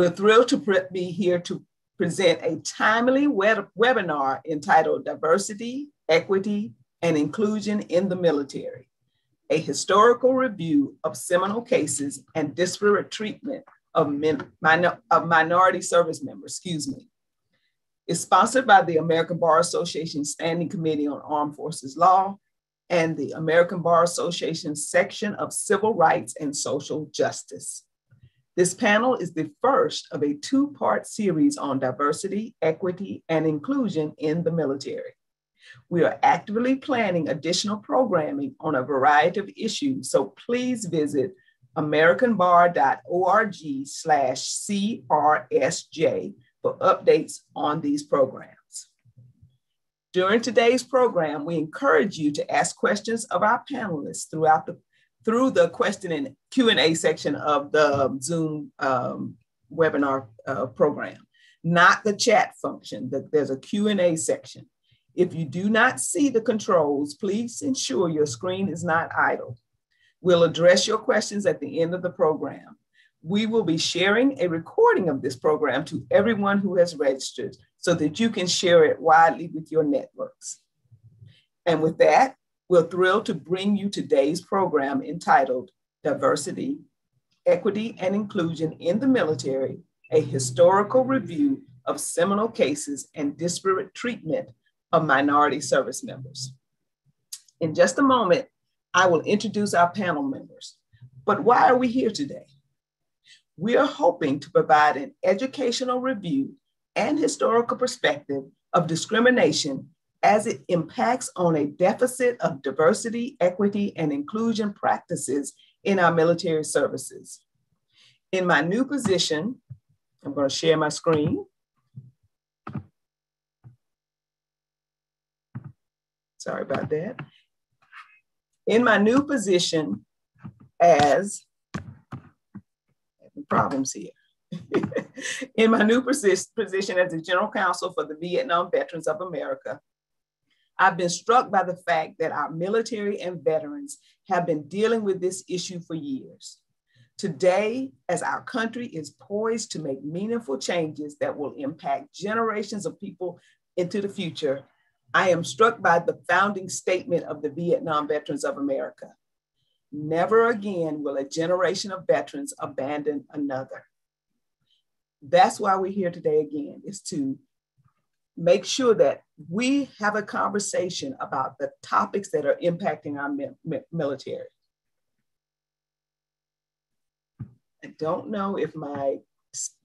We're thrilled to be here to present a timely web webinar entitled Diversity, Equity, and Inclusion in the Military, a historical review of seminal cases and disparate treatment of, of minority service members, excuse me. It's sponsored by the American Bar Association Standing Committee on Armed Forces Law and the American Bar Association section of Civil Rights and Social Justice. This panel is the first of a two-part series on diversity, equity, and inclusion in the military. We are actively planning additional programming on a variety of issues, so please visit americanbar.org slash CRSJ for updates on these programs. During today's program, we encourage you to ask questions of our panelists throughout the through the question and Q&A section of the Zoom um, webinar uh, program, not the chat function. The, there's a Q&A section. If you do not see the controls, please ensure your screen is not idle. We'll address your questions at the end of the program. We will be sharing a recording of this program to everyone who has registered so that you can share it widely with your networks. And with that, we're thrilled to bring you today's program entitled Diversity, Equity, and Inclusion in the Military, a historical review of seminal cases and disparate treatment of minority service members. In just a moment, I will introduce our panel members. But why are we here today? We are hoping to provide an educational review and historical perspective of discrimination as it impacts on a deficit of diversity, equity, and inclusion practices in our military services. In my new position, I'm going to share my screen. Sorry about that. In my new position as problems here. In my new position as the General Counsel for the Vietnam Veterans of America, I've been struck by the fact that our military and veterans have been dealing with this issue for years. Today, as our country is poised to make meaningful changes that will impact generations of people into the future, I am struck by the founding statement of the Vietnam Veterans of America. Never again will a generation of veterans abandon another. That's why we're here today again, is to make sure that we have a conversation about the topics that are impacting our mi military. I don't know if my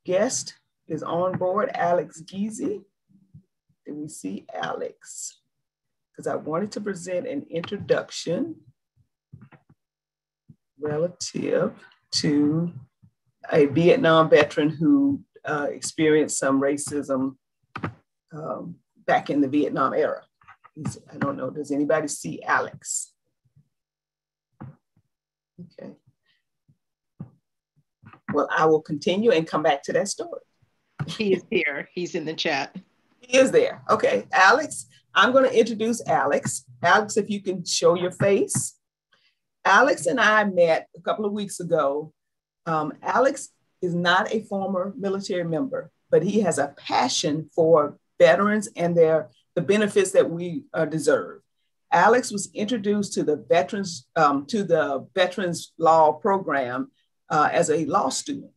guest is on board, Alex Giese. Did we see Alex? Because I wanted to present an introduction relative to a Vietnam veteran who uh, experienced some racism um, back in the Vietnam era. He's, I don't know, does anybody see Alex? Okay. Well, I will continue and come back to that story. He is here. He's in the chat. He is there. Okay, Alex, I'm going to introduce Alex. Alex, if you can show your face. Alex and I met a couple of weeks ago. Um, Alex is not a former military member, but he has a passion for veterans and their the benefits that we uh, deserve. Alex was introduced to the veterans um, to the veterans law program uh, as a law student.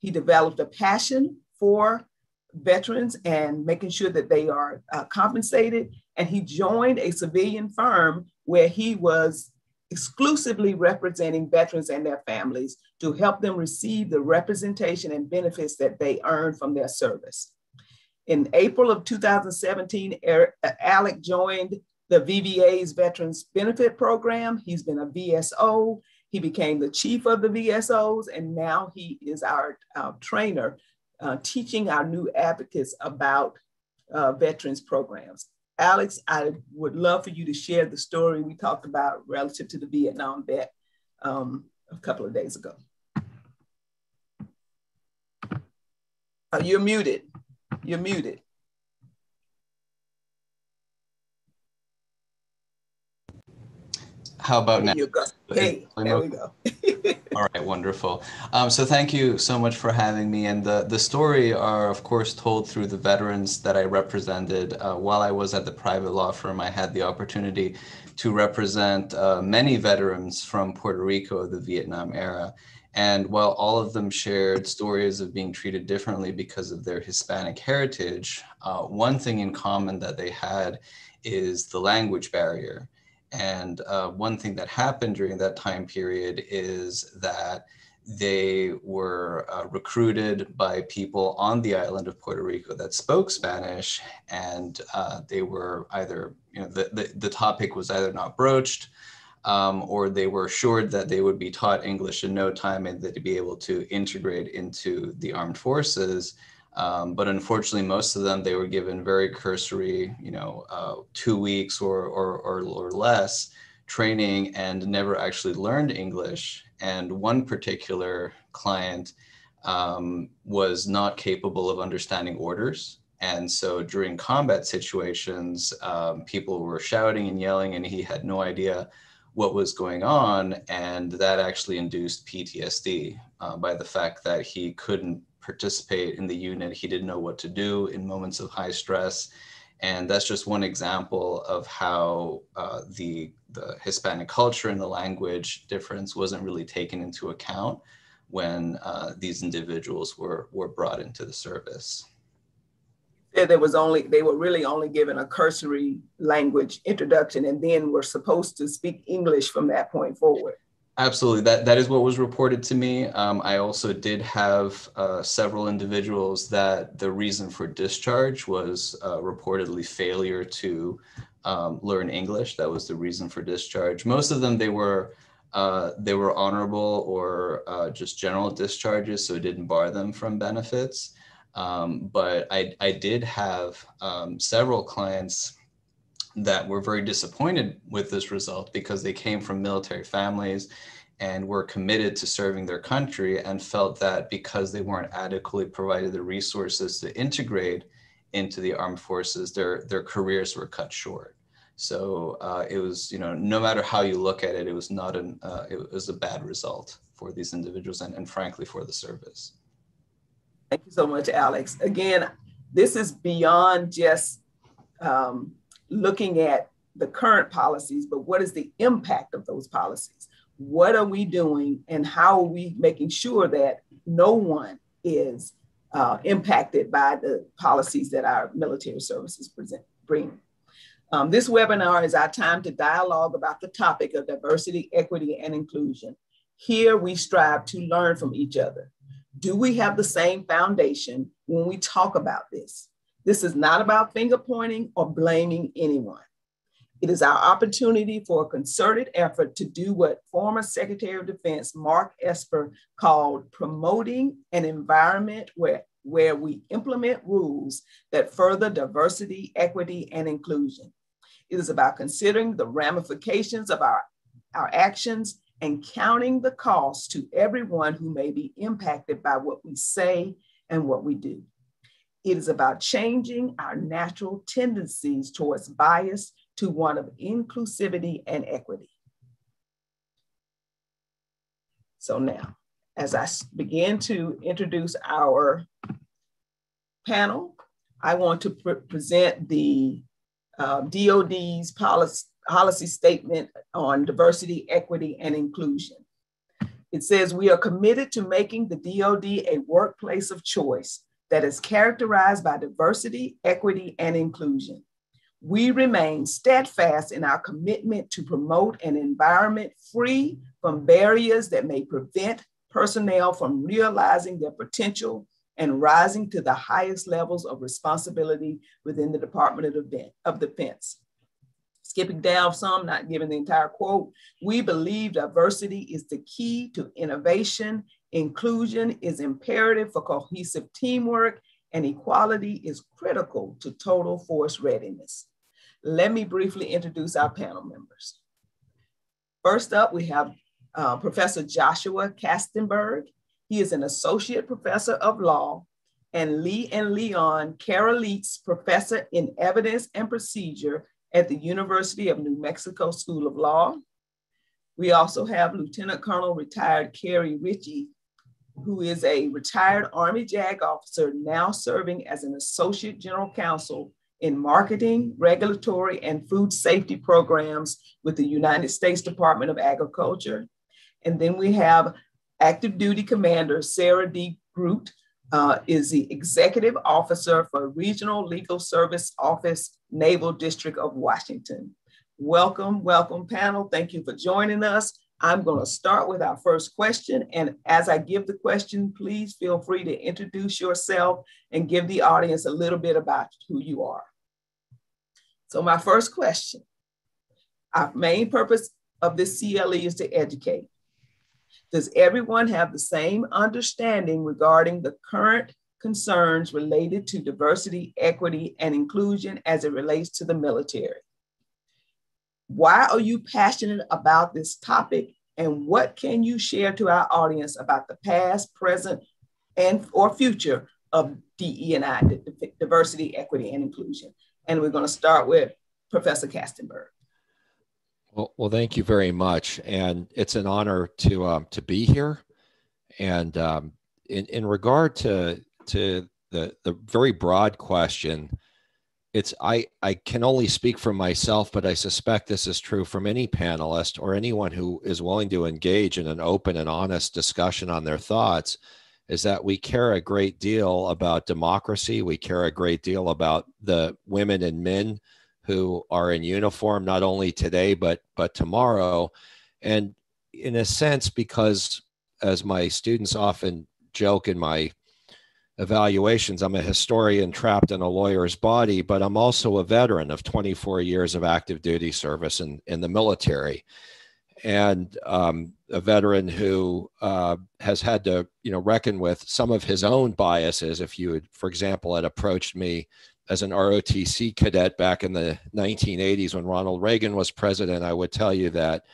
He developed a passion for veterans and making sure that they are uh, compensated. And he joined a civilian firm where he was exclusively representing veterans and their families to help them receive the representation and benefits that they earn from their service. In April of 2017, Eric, uh, Alec joined the VVA's Veterans Benefit Program. He's been a VSO. He became the chief of the VSOs, and now he is our, our trainer, uh, teaching our new advocates about uh, veterans programs. Alex, I would love for you to share the story we talked about relative to the Vietnam vet um, a couple of days ago. Uh, you're muted. You're muted. How about now? Hey, there we go. All right, wonderful. Um, so thank you so much for having me. And the, the story are, of course, told through the veterans that I represented. Uh, while I was at the private law firm, I had the opportunity to represent uh, many veterans from Puerto Rico, the Vietnam era. And while all of them shared stories of being treated differently because of their Hispanic heritage, uh, one thing in common that they had is the language barrier. And uh, one thing that happened during that time period is that they were uh, recruited by people on the island of Puerto Rico that spoke Spanish, and uh, they were either, you know, the, the, the topic was either not broached um, or they were assured that they would be taught English in no time and that to be able to integrate into the armed forces. Um, but unfortunately, most of them, they were given very cursory, you know, uh, two weeks or, or, or, or, less training and never actually learned English. And one particular client um, was not capable of understanding orders. And so during combat situations, um, people were shouting and yelling, and he had no idea what was going on. And that actually induced PTSD uh, by the fact that he couldn't participate in the unit. He didn't know what to do in moments of high stress. And that's just one example of how uh, the, the Hispanic culture and the language difference wasn't really taken into account when uh, these individuals were, were brought into the service. There was only, they were really only given a cursory language introduction and then were supposed to speak English from that point forward. Absolutely, that that is what was reported to me. Um, I also did have uh, several individuals that the reason for discharge was uh, reportedly failure to um, learn English. That was the reason for discharge. Most of them they were uh, they were honorable or uh, just general discharges, so it didn't bar them from benefits. Um, but I I did have um, several clients that were very disappointed with this result because they came from military families and were committed to serving their country and felt that because they weren't adequately provided the resources to integrate into the armed forces, their their careers were cut short. So uh, it was, you know, no matter how you look at it, it was not an, uh, it was a bad result for these individuals and, and frankly for the service. Thank you so much, Alex. Again, this is beyond just um, looking at the current policies, but what is the impact of those policies? What are we doing and how are we making sure that no one is uh, impacted by the policies that our military services present, bring? Um, this webinar is our time to dialogue about the topic of diversity, equity, and inclusion. Here we strive to learn from each other. Do we have the same foundation when we talk about this? This is not about finger pointing or blaming anyone. It is our opportunity for a concerted effort to do what former Secretary of Defense Mark Esper called promoting an environment where, where we implement rules that further diversity, equity, and inclusion. It is about considering the ramifications of our, our actions and counting the cost to everyone who may be impacted by what we say and what we do. It is about changing our natural tendencies towards bias to one of inclusivity and equity. So now, as I begin to introduce our panel, I want to pre present the uh, DOD's policy, policy statement on diversity, equity, and inclusion. It says, we are committed to making the DOD a workplace of choice that is characterized by diversity, equity, and inclusion. We remain steadfast in our commitment to promote an environment free from barriers that may prevent personnel from realizing their potential and rising to the highest levels of responsibility within the Department of Defense. Skipping down some, not giving the entire quote, we believe diversity is the key to innovation Inclusion is imperative for cohesive teamwork, and equality is critical to total force readiness. Let me briefly introduce our panel members. First up, we have uh, Professor Joshua Kastenberg. He is an associate professor of law and Lee and Leon Karelitz Professor in Evidence and Procedure at the University of New Mexico School of Law. We also have Lieutenant Colonel retired Carrie Ricci, who is a retired Army JAG officer now serving as an Associate General Counsel in marketing, regulatory, and food safety programs with the United States Department of Agriculture. And then we have active duty commander Sara de Groot, uh, is the executive officer for Regional Legal Service Office, Naval District of Washington. Welcome, welcome panel. Thank you for joining us. I'm going to start with our first question. And as I give the question, please feel free to introduce yourself and give the audience a little bit about who you are. So my first question, our main purpose of this CLE is to educate. Does everyone have the same understanding regarding the current concerns related to diversity, equity, and inclusion as it relates to the military? Why are you passionate about this topic? And what can you share to our audience about the past, present, and or future of DE&I, diversity, equity, and inclusion? And we're going to start with Professor Kastenberg. Well, thank you very much, and it's an honor to um, to be here. And um, in in regard to to the the very broad question, it's I I can only speak for myself, but I suspect this is true from any panelist or anyone who is willing to engage in an open and honest discussion on their thoughts. Is that we care a great deal about democracy. We care a great deal about the women and men who are in uniform not only today but but tomorrow. And in a sense because as my students often joke in my evaluations i'm a historian trapped in a lawyer's body but i'm also a veteran of 24 years of active duty service in, in the military. And um, a veteran who uh, has had to you know reckon with some of his own biases if you had for example had approached me as an ROTC cadet back in the 1980s when Ronald Reagan was president, I would tell you that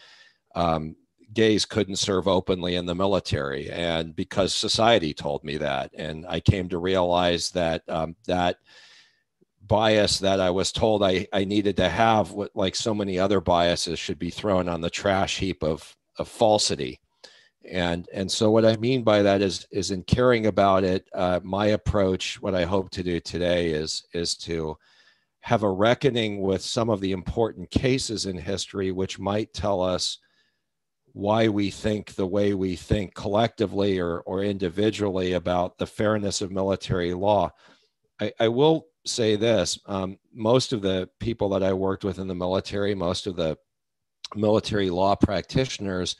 um, gays couldn't serve openly in the military, and because society told me that, and I came to realize that um, that bias that I was told I, I needed to have, like so many other biases, should be thrown on the trash heap of of falsity and and so what i mean by that is is in caring about it uh, my approach what i hope to do today is is to have a reckoning with some of the important cases in history which might tell us why we think the way we think collectively or, or individually about the fairness of military law. I, I will say this um, most of the people that i worked with in the military most of the military law practitioners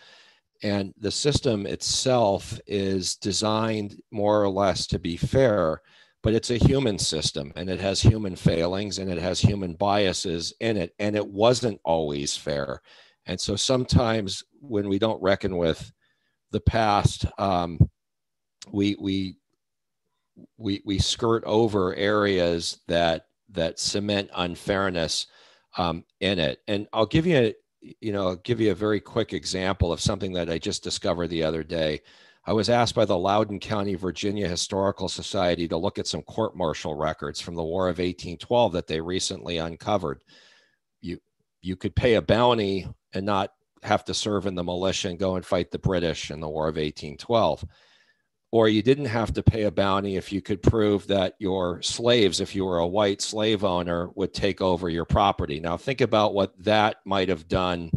and the system itself is designed more or less to be fair, but it's a human system and it has human failings and it has human biases in it. And it wasn't always fair. And so sometimes when we don't reckon with the past, um, we, we, we, we skirt over areas that, that cement unfairness um, in it. And I'll give you you know, I'll give you a very quick example of something that I just discovered the other day. I was asked by the Loudoun County, Virginia Historical Society to look at some court martial records from the War of 1812 that they recently uncovered. You you could pay a bounty and not have to serve in the militia and go and fight the British in the War of 1812 or you didn't have to pay a bounty if you could prove that your slaves, if you were a white slave owner, would take over your property. Now, think about what that might have done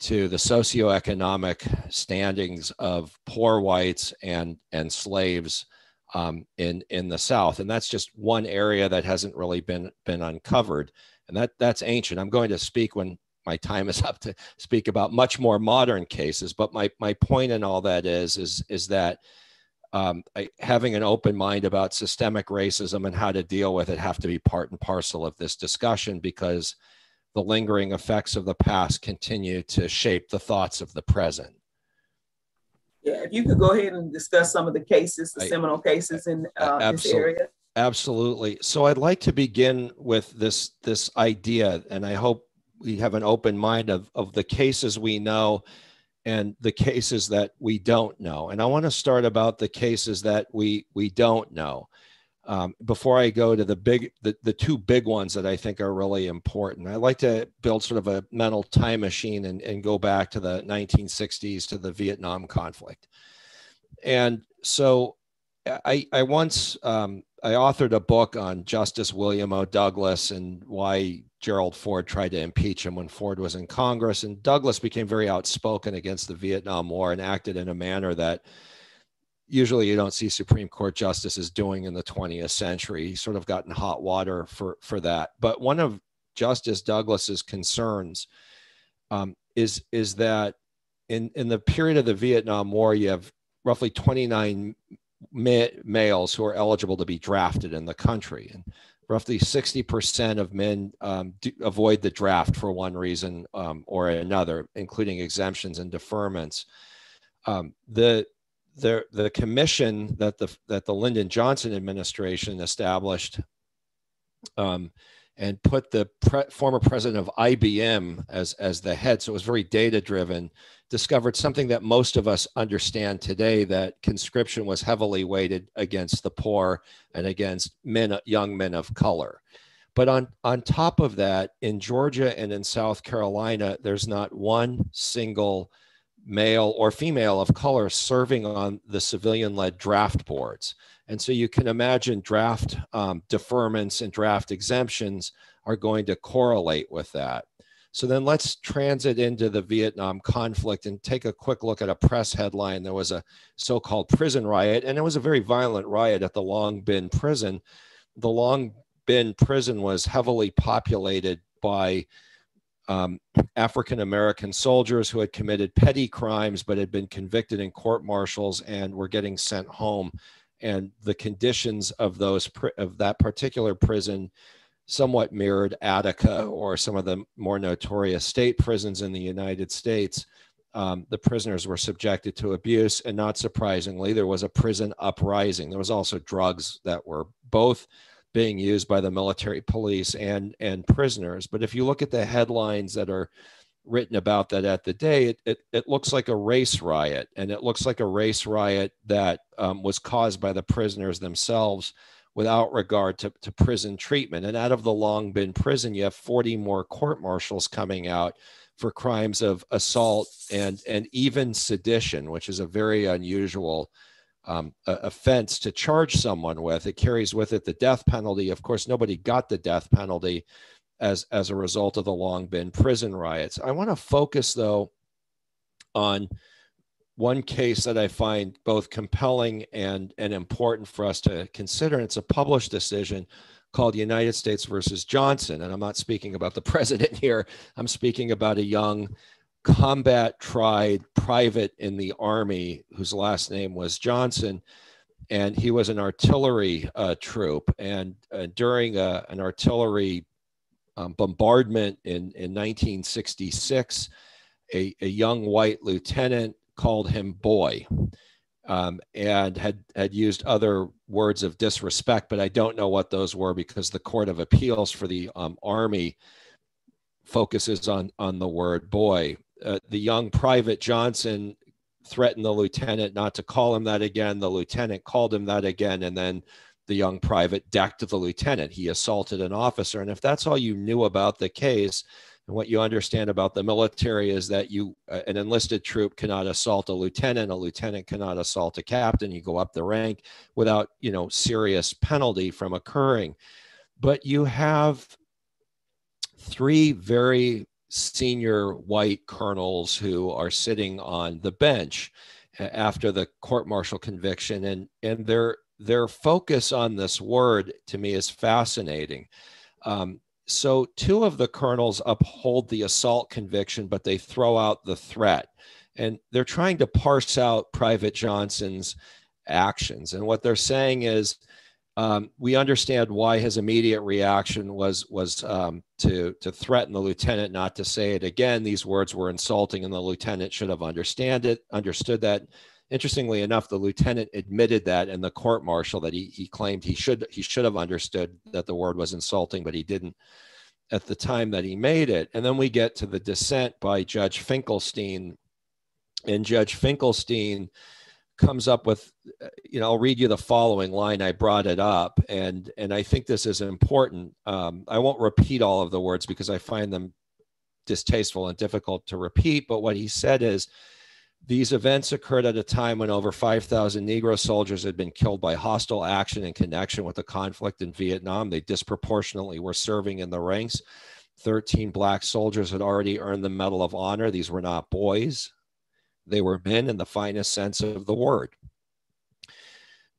to the socioeconomic standings of poor whites and, and slaves um, in, in the South. And that's just one area that hasn't really been, been uncovered. And that, that's ancient. I'm going to speak when my time is up to speak about much more modern cases. But my, my point in all that is, is, is that um, I, having an open mind about systemic racism and how to deal with it have to be part and parcel of this discussion because the lingering effects of the past continue to shape the thoughts of the present. Yeah, if you could go ahead and discuss some of the cases, the I, seminal cases in uh, this area. Absolutely. So I'd like to begin with this this idea, and I hope we have an open mind of of the cases we know and the cases that we don't know. And I want to start about the cases that we we don't know. um, before I go to the big, the, the two big ones that I think are really important, I like to build sort of a mental time machine and, and go back to the 1960s to the Vietnam conflict. And so I, I once, um, I authored a book on Justice William O. Douglas and why Gerald Ford tried to impeach him when Ford was in Congress. And Douglas became very outspoken against the Vietnam War and acted in a manner that usually you don't see Supreme Court justices doing in the 20th century. He sort of got in hot water for, for that. But one of Justice Douglas's concerns um, is, is that in, in the period of the Vietnam War, you have roughly 29 ma- males who are eligible to be drafted in the country. And roughly 60% of men um, avoid the draft for one reason um, or another, including exemptions and deferments. Um, the the the commission that the that the Lyndon Johnson administration established um, and put the pre former president of IBM as as the head, so it was very data driven. Discovered something that most of us understand today that conscription was heavily weighted against the poor and against men, young men of color. But on, on top of that, in Georgia and in South Carolina, there's not one single male or female of color serving on the civilian led draft boards. And so you can imagine draft um, deferments and draft exemptions are going to correlate with that. So then let's transit into the Vietnam conflict and take a quick look at a press headline. There was a so called prison riot, and it was a very violent riot at the Long Binh prison. The Long Binh prison was heavily populated by um, African American soldiers who had committed petty crimes but had been convicted in court martials and were getting sent home. And the conditions of those of that particular prison somewhat mirrored Attica or some of the more notorious state prisons in the United States. Um, the prisoners were subjected to abuse, and not surprisingly, there was a prison uprising. There was also drugs that were both being used by the military police and and prisoners. But if you look at the headlines that are written about that at the day, it, it, it looks like a race riot, and it looks like a race riot that um, was caused by the prisoners themselves without regard to, to prison treatment. And out of the Long Binh prison, you have 40 more court martials coming out for crimes of assault and, and even sedition, which is a very unusual um, offense to charge someone with. It carries with it the death penalty. Of course, nobody got the death penalty as as a result of the Long Binh prison riots. I want to focus though on one case that I find both compelling and and important for us to consider. And it's a published decision called United States versus Johnson. And I'm not speaking about the president here. I'm speaking about a young combat tried private in the army whose last name was Johnson. And he was an artillery uh, troop. And uh, during a, uh, an artillery um, bombardment in, in 1966, a, a young white lieutenant called him boy um, and had, had used other words of disrespect, but I don't know what those were because the Court of Appeals for the um, Army focuses on, on the word boy uh, the young private Johnson threatened the lieutenant not to call him that again. The lieutenant called him that again, and then the young private decked the lieutenant. He assaulted an officer. And if that's all you knew about the case, and what you understand about the military is that you uh, an enlisted troop cannot assault a lieutenant, a lieutenant cannot assault a captain. You go up the rank without you know serious penalty from occurring. But you have three very senior white colonels who are sitting on the bench after the court martial conviction and and their their focus on this word to me is fascinating um, so two of the colonels uphold the assault conviction but they throw out the threat and they're trying to parse out private johnson's actions and what they're saying is um, we understand why his immediate reaction was was um, to to threaten the lieutenant not to say it again. These words were insulting, and the lieutenant should have understand it, understood that. Interestingly enough, the lieutenant admitted that in the court martial that he he claimed he should he should have understood that the word was insulting, but he didn't at the time that he made it. And then we get to the dissent by Judge Finkelstein, and Judge Finkelstein comes up with, you know, I'll read you the following line. I brought it up, and and I think this is important. Um, I won't repeat all of the words because I find them distasteful and difficult to repeat. But what he said is, these events occurred at a time when over 5,000 Negro soldiers had been killed by hostile action in connection with the conflict in Vietnam. They disproportionately were serving in the ranks. 13 black soldiers had already earned the Medal of Honor. These were not boys, they were men in the finest sense of the word.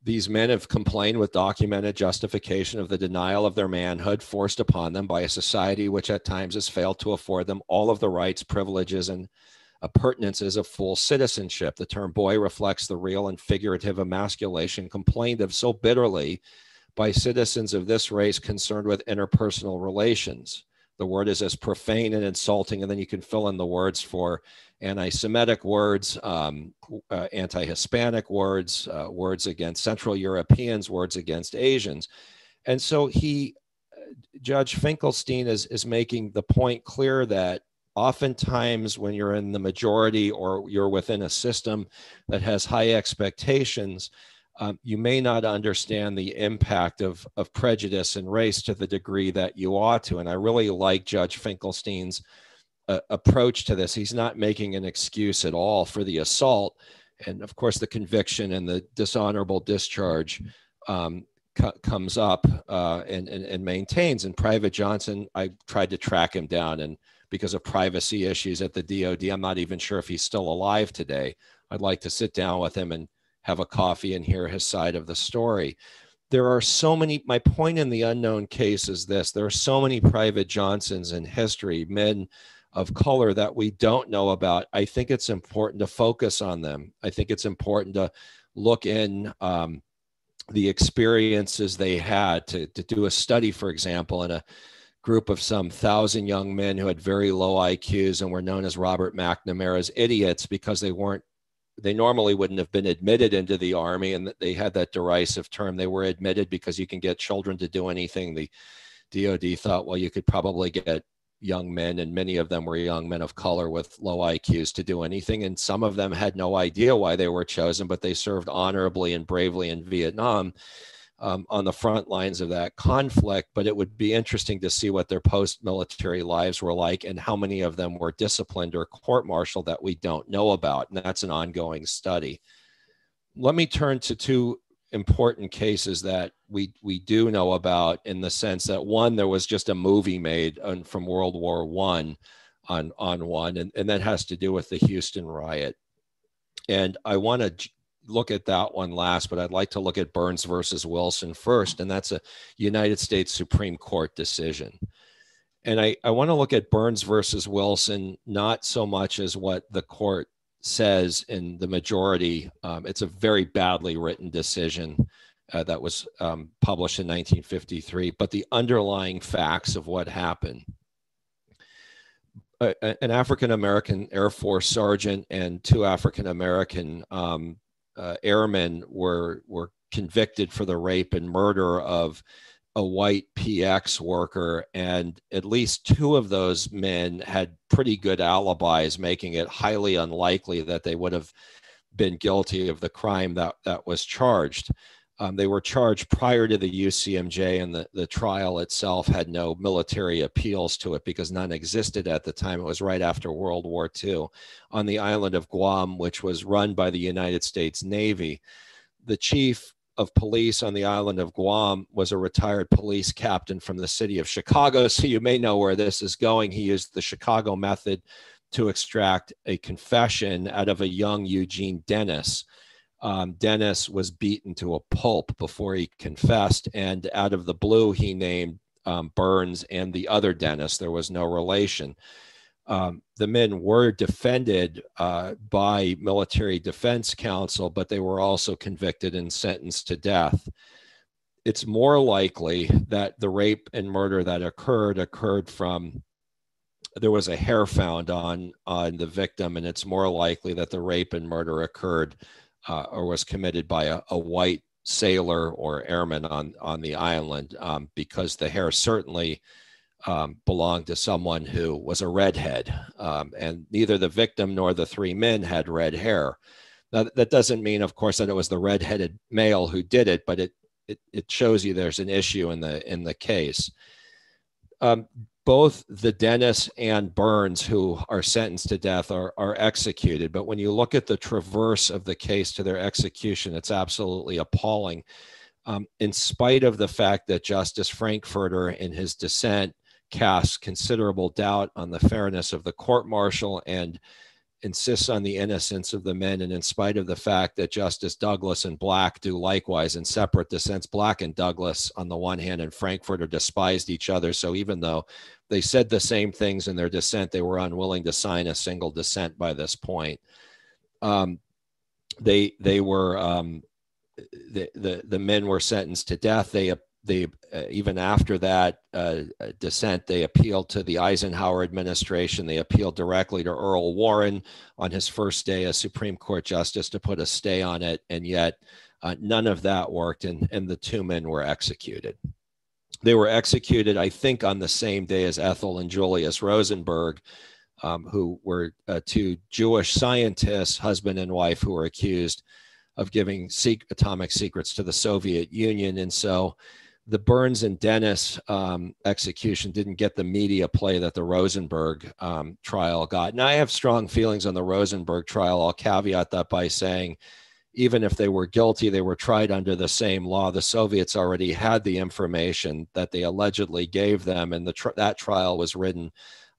These men have complained with documented justification of the denial of their manhood forced upon them by a society which at times has failed to afford them all of the rights, privileges, and appurtenances of full citizenship. The term boy reflects the real and figurative emasculation complained of so bitterly by citizens of this race concerned with interpersonal relations. The word is as profane and insulting, and then you can fill in the words for anti Semitic words, um, uh, anti Hispanic words, uh, words against Central Europeans, words against Asians. And so he, Judge Finkelstein, is, is making the point clear that oftentimes when you're in the majority or you're within a system that has high expectations, um, you may not understand the impact of, of prejudice and race to the degree that you ought to. And I really like Judge Finkelstein's uh, approach to this. He's not making an excuse at all for the assault. And of course, the conviction and the dishonorable discharge um, comes up uh, and, and, and maintains. And Private Johnson, I tried to track him down, and because of privacy issues at the DoD, I'm not even sure if he's still alive today. I'd like to sit down with him and have a coffee and hear his side of the story. There are so many, my point in the unknown case is this there are so many Private Johnsons in history, men of color that we don't know about. I think it's important to focus on them. I think it's important to look in um, the experiences they had, to, to do a study, for example, in a group of some thousand young men who had very low IQs and were known as Robert McNamara's idiots because they weren't they normally wouldn't have been admitted into the army and they had that derisive term. They were admitted because you can get children to do anything. The dod thought well you could probably get young men and many of them were young men of color with low iqs to do anything and some of them had no idea why they were chosen but they served honorably and bravely in vietnam um, on the front lines of that conflict, but it would be interesting to see what their post military lives were like and how many of them were disciplined or court martialed that we don't know about. And that's an ongoing study. Let me turn to two important cases that we, we do know about in the sense that one, there was just a movie made on, from World War One on, on one, and, and that has to do with the Houston riot. And I want to look at that one last, but I'd like to look at Burns versus Wilson first, and that's a United States Supreme Court decision. And I, I want to look at Burns versus Wilson not so much as what the court says in the majority. Um, it's a very badly written decision uh, that was um, published in 1953, but the underlying facts of what happened. an African American Air Force sergeant and two African American um, uh, airmen were were convicted for the rape and murder of a white PX worker, and at least two of those men had pretty good alibis, making it highly unlikely that they would have been guilty of the crime that that was charged. Um, they were charged prior to the UCMJ, and the, the trial itself had no military appeals to it because none existed at the time. It was right after World War II on the island of Guam, which was run by the United States Navy. The chief of police on the island of Guam was a retired police captain from the city of Chicago. So you may know where this is going. He used the Chicago method to extract a confession out of a young Eugene Dennis um, Dennis was beaten to a pulp before he confessed, and out of the blue, he named um, Burns and the other Dennis. There was no relation. Um, the men were defended uh, by military defense counsel, but they were also convicted and sentenced to death. It's more likely that the rape and murder that occurred occurred from there was a hair found on on the victim, and it's more likely that the rape and murder occurred uh, or was committed by a, a, white sailor or airman on, on the island um, because the hair certainly um, belonged to someone who was a redhead. Um, and neither the victim nor the three men had red hair. Now, that doesn't mean, of course, that it was the redheaded male who did it, but it it, it shows you there's an issue in the in the case. Um, both the Dennis and Burns, who are sentenced to death, are, are executed. But when you look at the traverse of the case to their execution, it's absolutely appalling. Um, in spite of the fact that Justice Frankfurter, in his dissent, casts considerable doubt on the fairness of the court martial and insists on the innocence of the men, and in spite of the fact that Justice Douglas and Black do likewise in separate dissents, Black and Douglas on the one hand and Frankfurter despised each other. So even though they said the same things in their dissent, they were unwilling to sign a single dissent by this point. Um, they they were um, the, the the men were sentenced to death. They they uh, even after that uh, dissent, they appealed to the Eisenhower administration. They appealed directly to Earl Warren on his first day as Supreme Court justice to put a stay on it, and yet uh, none of that worked, and and the two men were executed. They were executed, I think, on the same day as Ethel and Julius Rosenberg. Um, who were uh, two Jewish scientists, husband and wife, who were accused of giving atomic secrets to the Soviet Union. And so the Burns and Dennis um, execution didn't get the media play that the Rosenberg um, trial got. And I have strong feelings on the Rosenberg trial. I'll caveat that by saying, even if they were guilty, they were tried under the same law. The Soviets already had the information that they allegedly gave them, and the tr- that trial was ridden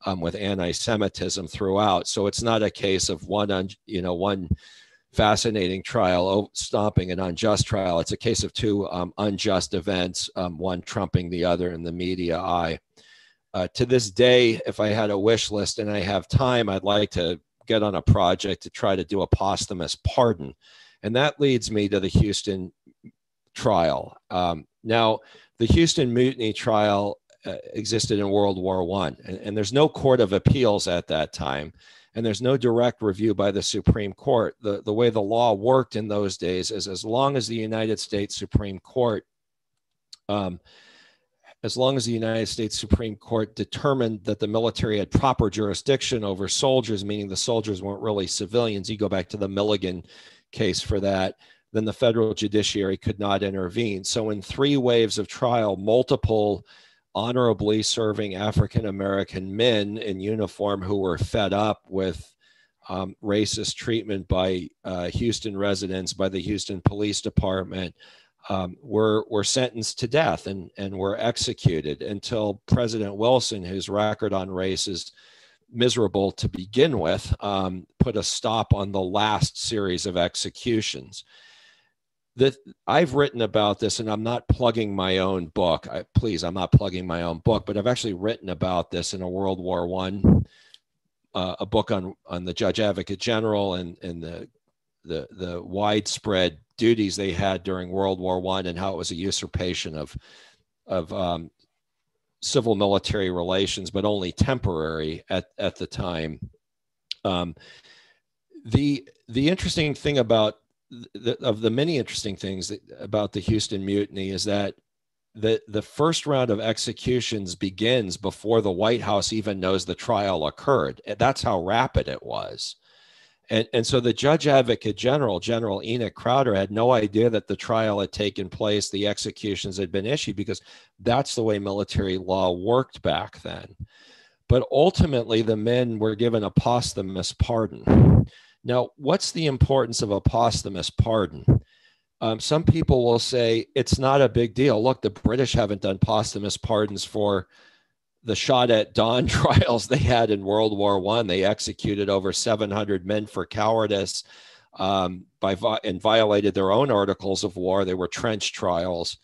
um, with anti-Semitism throughout. So it's not a case of one, you know, one fascinating trial, stomping an unjust trial. It's a case of two um, unjust events, um, one trumping the other in the media eye. Uh, to this day, if I had a wish list and I have time, I'd like to get on a project to try to do a posthumous pardon. And that leads me to the Houston trial. Um, now, the Houston mutiny trial uh, existed in World War One, and, and there's no court of appeals at that time and there's no direct review by the Supreme Court. The, the way the law worked in those days is as long as the United States Supreme Court, um, as long as the United States Supreme Court determined that the military had proper jurisdiction over soldiers, meaning the soldiers weren't really civilians, you go back to the Milligan case for that, then the federal judiciary could not intervene. So, in three waves of trial, multiple honorably serving African American men in uniform who were fed up with um, racist treatment by uh, Houston residents, by the Houston Police Department, um, were were sentenced to death and and were executed until President Wilson, whose record on race is miserable to begin with, um, put a stop on the last series of executions that I've written about this, and I'm not plugging my own book. I, please, I'm not plugging my own book, but I've actually written about this in a World War One, uh, a book on on the Judge Advocate General and and the the the widespread duties they had during World War One and how it was a usurpation of of um, civil military relations, but only temporary at at the time. Um, the the interesting thing about the, of the many interesting things that, about the Houston mutiny is that the the first round of executions begins before the White House even knows the trial occurred. That's how rapid it was. And, and so the judge advocate general, General Enoch Crowder, had no idea that the trial had taken place, the executions had been issued, because that's the way military law worked back then. But ultimately, the men were given a posthumous pardon. Now, what's the importance of a posthumous pardon? Um, some people will say it's not a big deal. Look, the British haven't done posthumous pardons for the shot at dawn trials they had in World War One. They executed over 700 men for cowardice um, by and violated their own articles of war. They were trench trials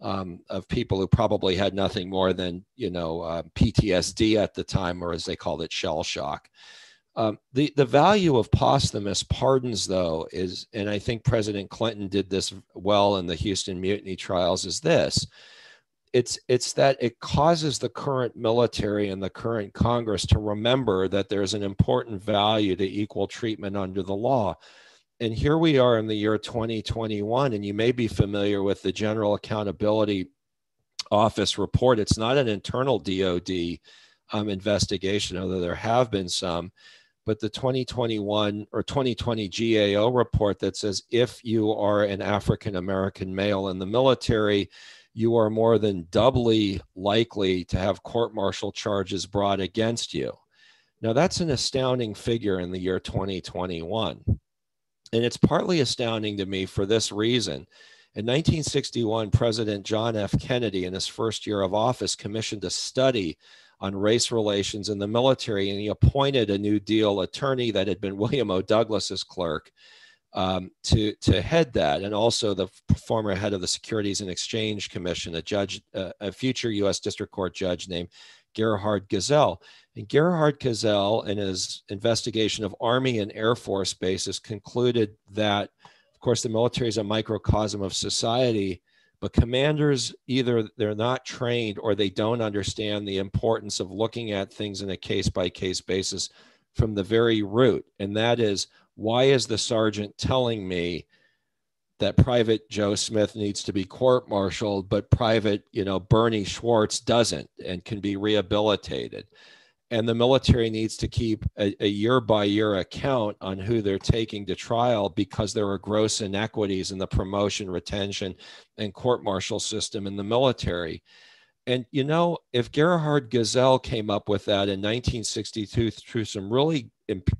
um, of people who probably had nothing more than you know uh, PTSD at the time, or as they called it, shell shock. Um, the the value of posthumous pardons, though, is, and I think President Clinton did this well in the Houston Mutiny trials, is this: it's it's that it causes the current military and the current Congress to remember that there's an important value to equal treatment under the law. And here we are in the year 2021, and you may be familiar with the General Accountability Office report. It's not an internal DoD um, investigation, although there have been some but the 2021 or 2020 GAO report that says if you are an African American male in the military, you are more than doubly likely to have court martial charges brought against you. Now, that's an astounding figure in the year 2021. And it's partly astounding to me for this reason. In 1961, President John F. Kennedy, in his first year of office, commissioned a study on race relations in the military, and he appointed a New Deal attorney that had been William O. Douglas's clerk um, to to head that, and also the former head of the Securities and Exchange Commission, a judge, uh, a future U.S. District Court judge named Gerhard Gesell. And Gerhard Gesell, in his investigation of Army and Air Force bases, concluded that of course, the military is a microcosm of society, but commanders either they're not trained or they don't understand the importance of looking at things in a case by case basis from the very root. And that is why is the sergeant telling me that private Joe Smith needs to be court martialed, but private, you know, Bernie Schwartz doesn't and can be rehabilitated? And the military needs to keep a, year by year account on who they're taking to trial because there are gross inequities in the promotion, retention, and court martial system in the military. And you know, if Gerhard Gesell came up with that in 1962 through some really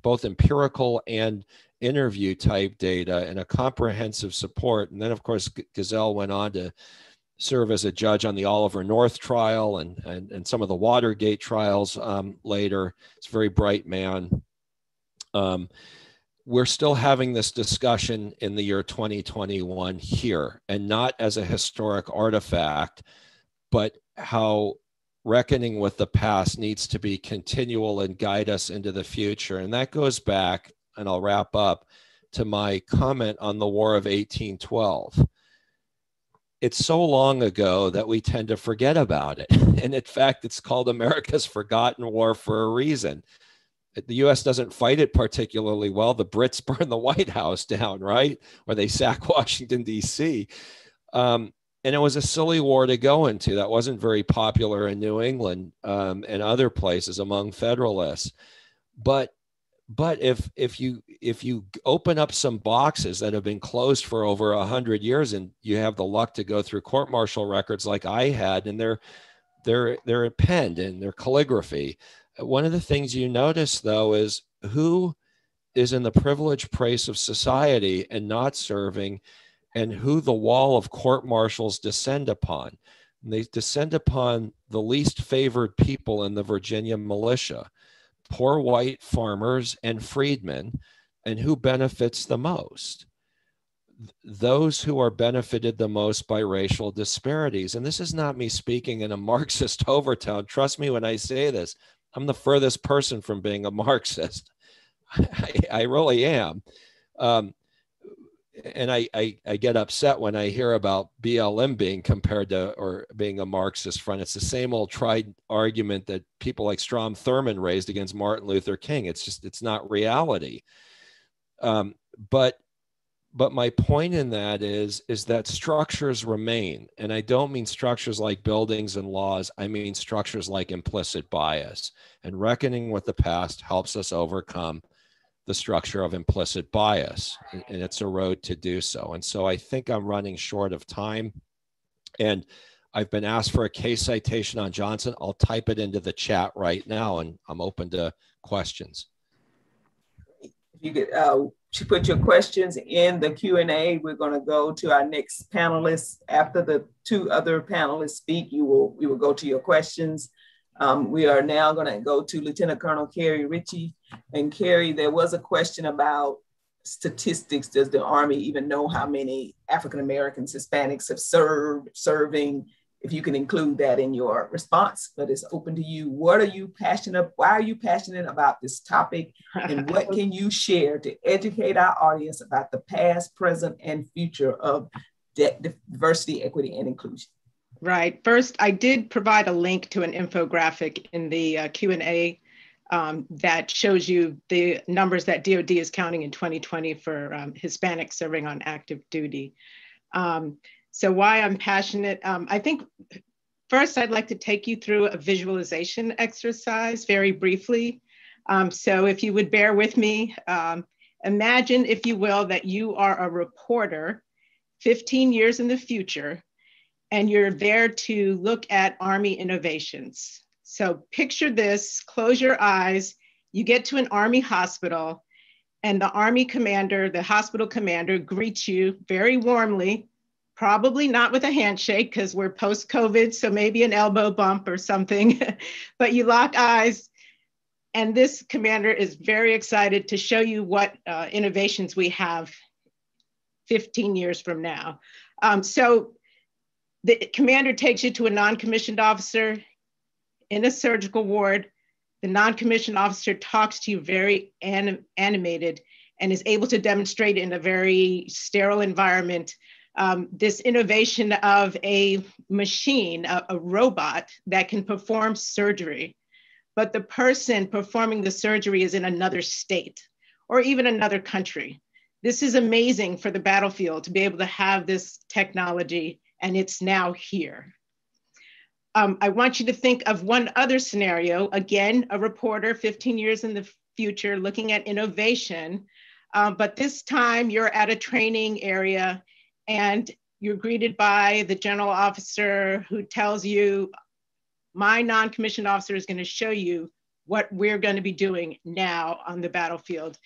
both empirical and interview type data and a comprehensive support, and then of course Gesell went on to serve as a judge on the Oliver North trial and, and, and some of the Watergate trials um, later. It's a very bright man. Um, we're still having this discussion in the year 2021 here, and not as a historic artifact, but how reckoning with the past needs to be continual and guide us into the future. And that goes back, and I'll wrap up, to my comment on the War of 1812 it's so long ago that we tend to forget about it. And in fact, it's called America's Forgotten War for a reason. The US doesn't fight it particularly well. The Brits burn the White House down, right? Or they sack Washington, D.C. Um, and it was a silly war to go into that wasn't very popular in New England um, and other places among Federalists. But but if if you if you open up some boxes that have been closed for over a hundred years and you have the luck to go through court martial records like I had and they're they're they're penned and their calligraphy. Uh, one of the things you notice though is who is in the privileged place of society and not serving and who the wall of court martials descend upon. And they descend upon the least favored people in the Virginia militia poor white farmers and freedmen, and who benefits the most? Those who are benefited the most by racial disparities. And this is not me speaking in a Marxist overtone. Trust me when I say this, I'm the furthest person from being a Marxist. I, I really am. Um, and I, I, I get upset when I hear about BLM being compared to or being a Marxist front. It's the same old tried argument that people like Strom Thurmond raised against Martin Luther King. It's just it's not reality. Um, but but my point in that is is that structures remain, and I don't mean structures like buildings and laws. I mean structures like implicit bias. And reckoning with the past helps us overcome the structure of implicit bias, and it's a road to do so. And so I think I'm running short of time. And I've been asked for a case citation on Johnson. I'll type it into the chat right now, and I'm open to questions. You could uh, put your questions in the Q&A, we're going to go to our next panelist. After the two other panelists speak, you will we will go to your questions. Um, we are now going to go to Lieutenant Colonel Carrie Ricci. And Carrie, there was a question about statistics. Does the Army even know how many African Americans, Hispanics have served, serving? If you can include that in your response, but it's open to you. What are you passionate? Why are you passionate about this topic? And what can you share to educate our audience about the past, present, and future of diversity, equity, and inclusion? Right. First, I did provide a link to an infographic in the uh, Q&A um, that shows you the numbers that DOD is counting in 2020 for um, Hispanics serving on active duty. Um, so why I'm passionate, um, I think first I'd like to take you through a visualization exercise very briefly. Um, so if you would bear with me, um, imagine, if you will, that you are a reporter 15 years in the future, and you're there to look at Army innovations. So picture this, close your eyes, you get to an Army hospital, and the Army commander, the hospital commander, greets you very warmly, probably not with a handshake because we're post COVID, so maybe an elbow bump or something, but you lock eyes. And this commander is very excited to show you what uh, innovations we have 15 years from now. Um, so the commander takes you to a non-commissioned officer in a surgical ward the non-commissioned officer talks to you very anim animated and is able to demonstrate in a very sterile environment um, this innovation of a machine, a, a robot that can perform surgery, but the person performing the surgery is in another state or even another country. This is amazing for the battlefield to be able to have this technology and it's now here. Um, I want you to think of one other scenario. Again, a reporter 15 years in the future looking at innovation, um, but this time you're at a training area and you're greeted by the general officer who tells you, my non-commissioned officer is gonna show you what we're gonna be doing now on the battlefield.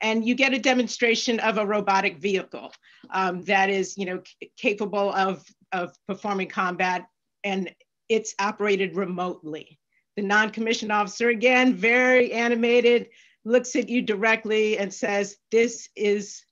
And you get a demonstration of a robotic vehicle um, that is you know, capable of, of performing combat and it's operated remotely. The non-commissioned officer, again, very animated, looks at you directly and says, this is,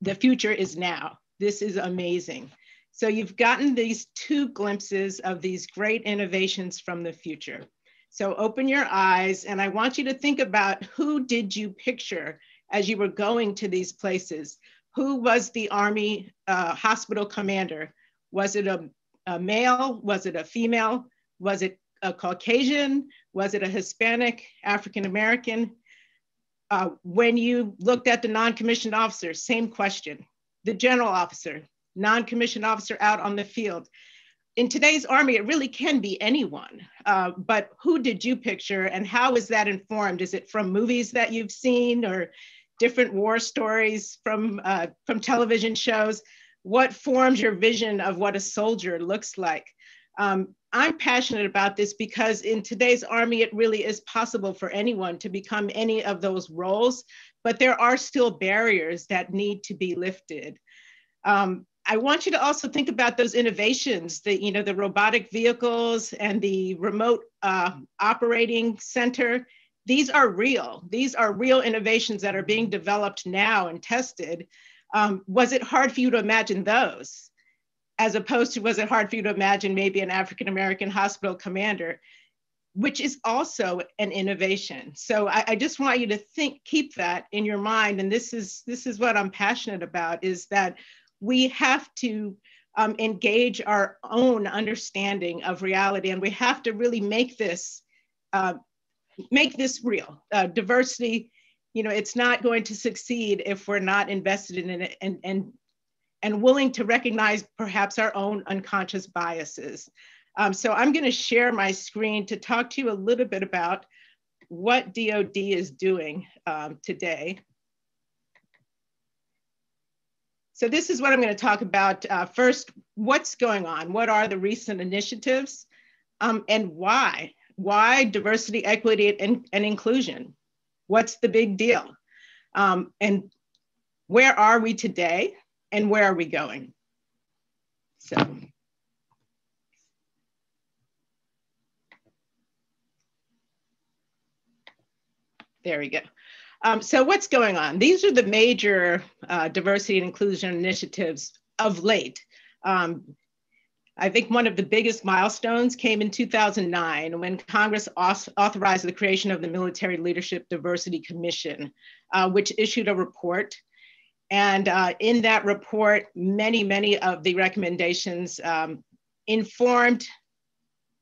the future is now. This is amazing. So you've gotten these two glimpses of these great innovations from the future. So open your eyes and I want you to think about who did you picture as you were going to these places? Who was the Army uh, hospital commander? Was it a a male? Was it a female? Was it a Caucasian? Was it a Hispanic, African American? Uh, when you looked at the non-commissioned officer, same question. The general officer, non-commissioned officer out on the field. In today's Army, it really can be anyone, uh, but who did you picture and how is that informed? Is it from movies that you've seen or different war stories from, uh, from television shows? What forms your vision of what a soldier looks like. Um, I'm passionate about this because in today's Army, it really is possible for anyone to become any of those roles, but there are still barriers that need to be lifted. Um, I want you to also think about those innovations, the, you know, the robotic vehicles and the remote uh, operating center. These are real. These are real innovations that are being developed now and tested. Um, was it hard for you to imagine those? As opposed to, was it hard for you to imagine maybe an African American hospital commander, which is also an innovation. So I, I just want you to think, keep that in your mind. And this is this is what I'm passionate about: is that we have to um, engage our own understanding of reality, and we have to really make this uh, make this real. Uh, diversity you know, it's not going to succeed if we're not invested in it and, and, and willing to recognize perhaps our own unconscious biases. Um, so I'm going to share my screen to talk to you a little bit about what DOD is doing um, today. So this is what I'm going to talk about. Uh, first, what's going on? What are the recent initiatives? Um, and why? Why diversity, equity, and, and inclusion? What's the big deal? Um, and where are we today and where are we going? So. There we go. Um, so what's going on? These are the major uh, diversity and inclusion initiatives of late. Um, I think one of the biggest milestones came in 2009 when Congress authorized the creation of the Military Leadership Diversity Commission, uh, which issued a report. And uh, in that report, many, many of the recommendations um, informed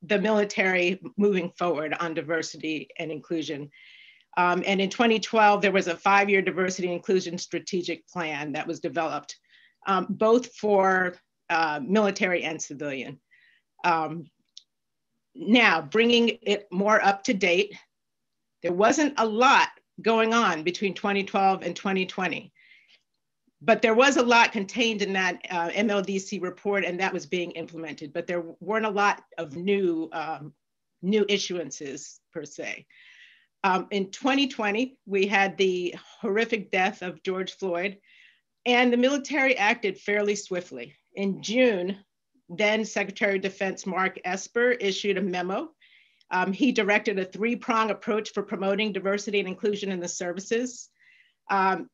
the military moving forward on diversity and inclusion. Um, and in 2012, there was a five-year diversity inclusion strategic plan that was developed, um, both for uh, military and civilian. Um, now, bringing it more up to date, There wasn't a lot going on between 2012 and 2020. But there was a lot contained in that uh, MLDC report, and that was being implemented. But there weren't a lot of new um, new issuances per se. Um, in 2020, we had the horrific death of George Floyd, and the military acted fairly swiftly. In June, then Secretary of Defense Mark Esper issued a memo. Um, he directed a three prong approach for promoting diversity and inclusion in the services. Um,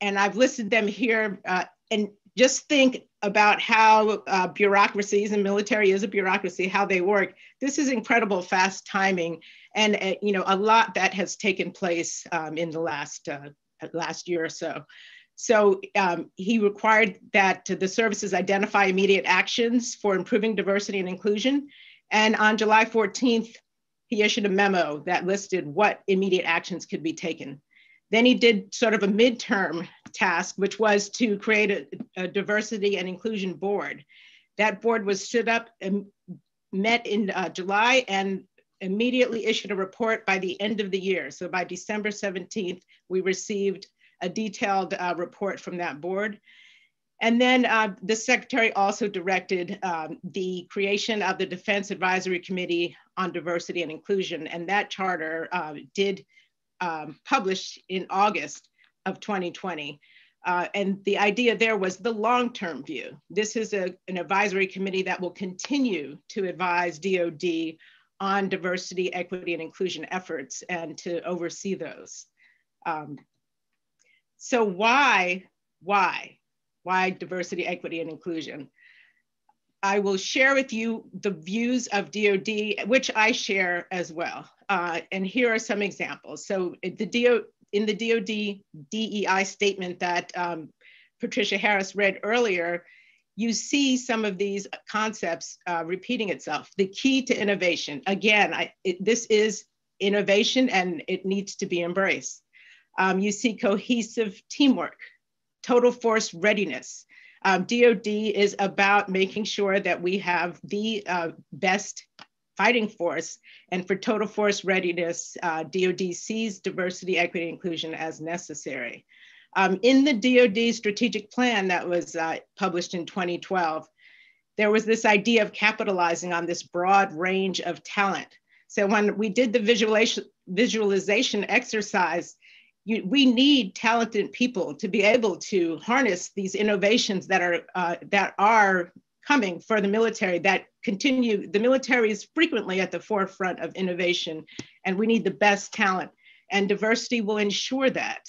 and I've listed them here. Uh, and just think about how uh, bureaucracies and military is a bureaucracy, how they work. This is incredible fast timing, and uh, you know a lot that has taken place um, in the last uh, last year or so. So um, he required that the services identify immediate actions for improving diversity and inclusion. And on July 14th, he issued a memo that listed what immediate actions could be taken. Then he did sort of a midterm task, which was to create a, a diversity and inclusion board. That board was stood up and met in uh, July and immediately issued a report by the end of the year. So by December 17th, we received a detailed uh, report from that board. And then uh, the secretary also directed um, the creation of the Defense Advisory Committee on Diversity and Inclusion. And that charter uh, did um, publish in August of 2020. Uh, and the idea there was the long-term view. This is a, an advisory committee that will continue to advise DOD on diversity, equity, and inclusion efforts and to oversee those. Um, so why, why, why diversity, equity, and inclusion? I will share with you the views of DOD, which I share as well. Uh, and here are some examples. So the DO, in the DOD DEI statement that um, Patricia Harris read earlier, you see some of these concepts uh, repeating itself. The key to innovation, again, I, it, this is innovation and it needs to be embraced. Um, you see cohesive teamwork, total force readiness. Um, DOD is about making sure that we have the uh, best fighting force. And for total force readiness, uh, DOD sees diversity, equity, inclusion as necessary. Um, in the DOD strategic plan that was uh, published in 2012, there was this idea of capitalizing on this broad range of talent. So when we did the visualization, visualization exercise, you, we need talented people to be able to harness these innovations that are uh, that are coming for the military that continue the military is frequently at the forefront of innovation and we need the best talent and diversity will ensure that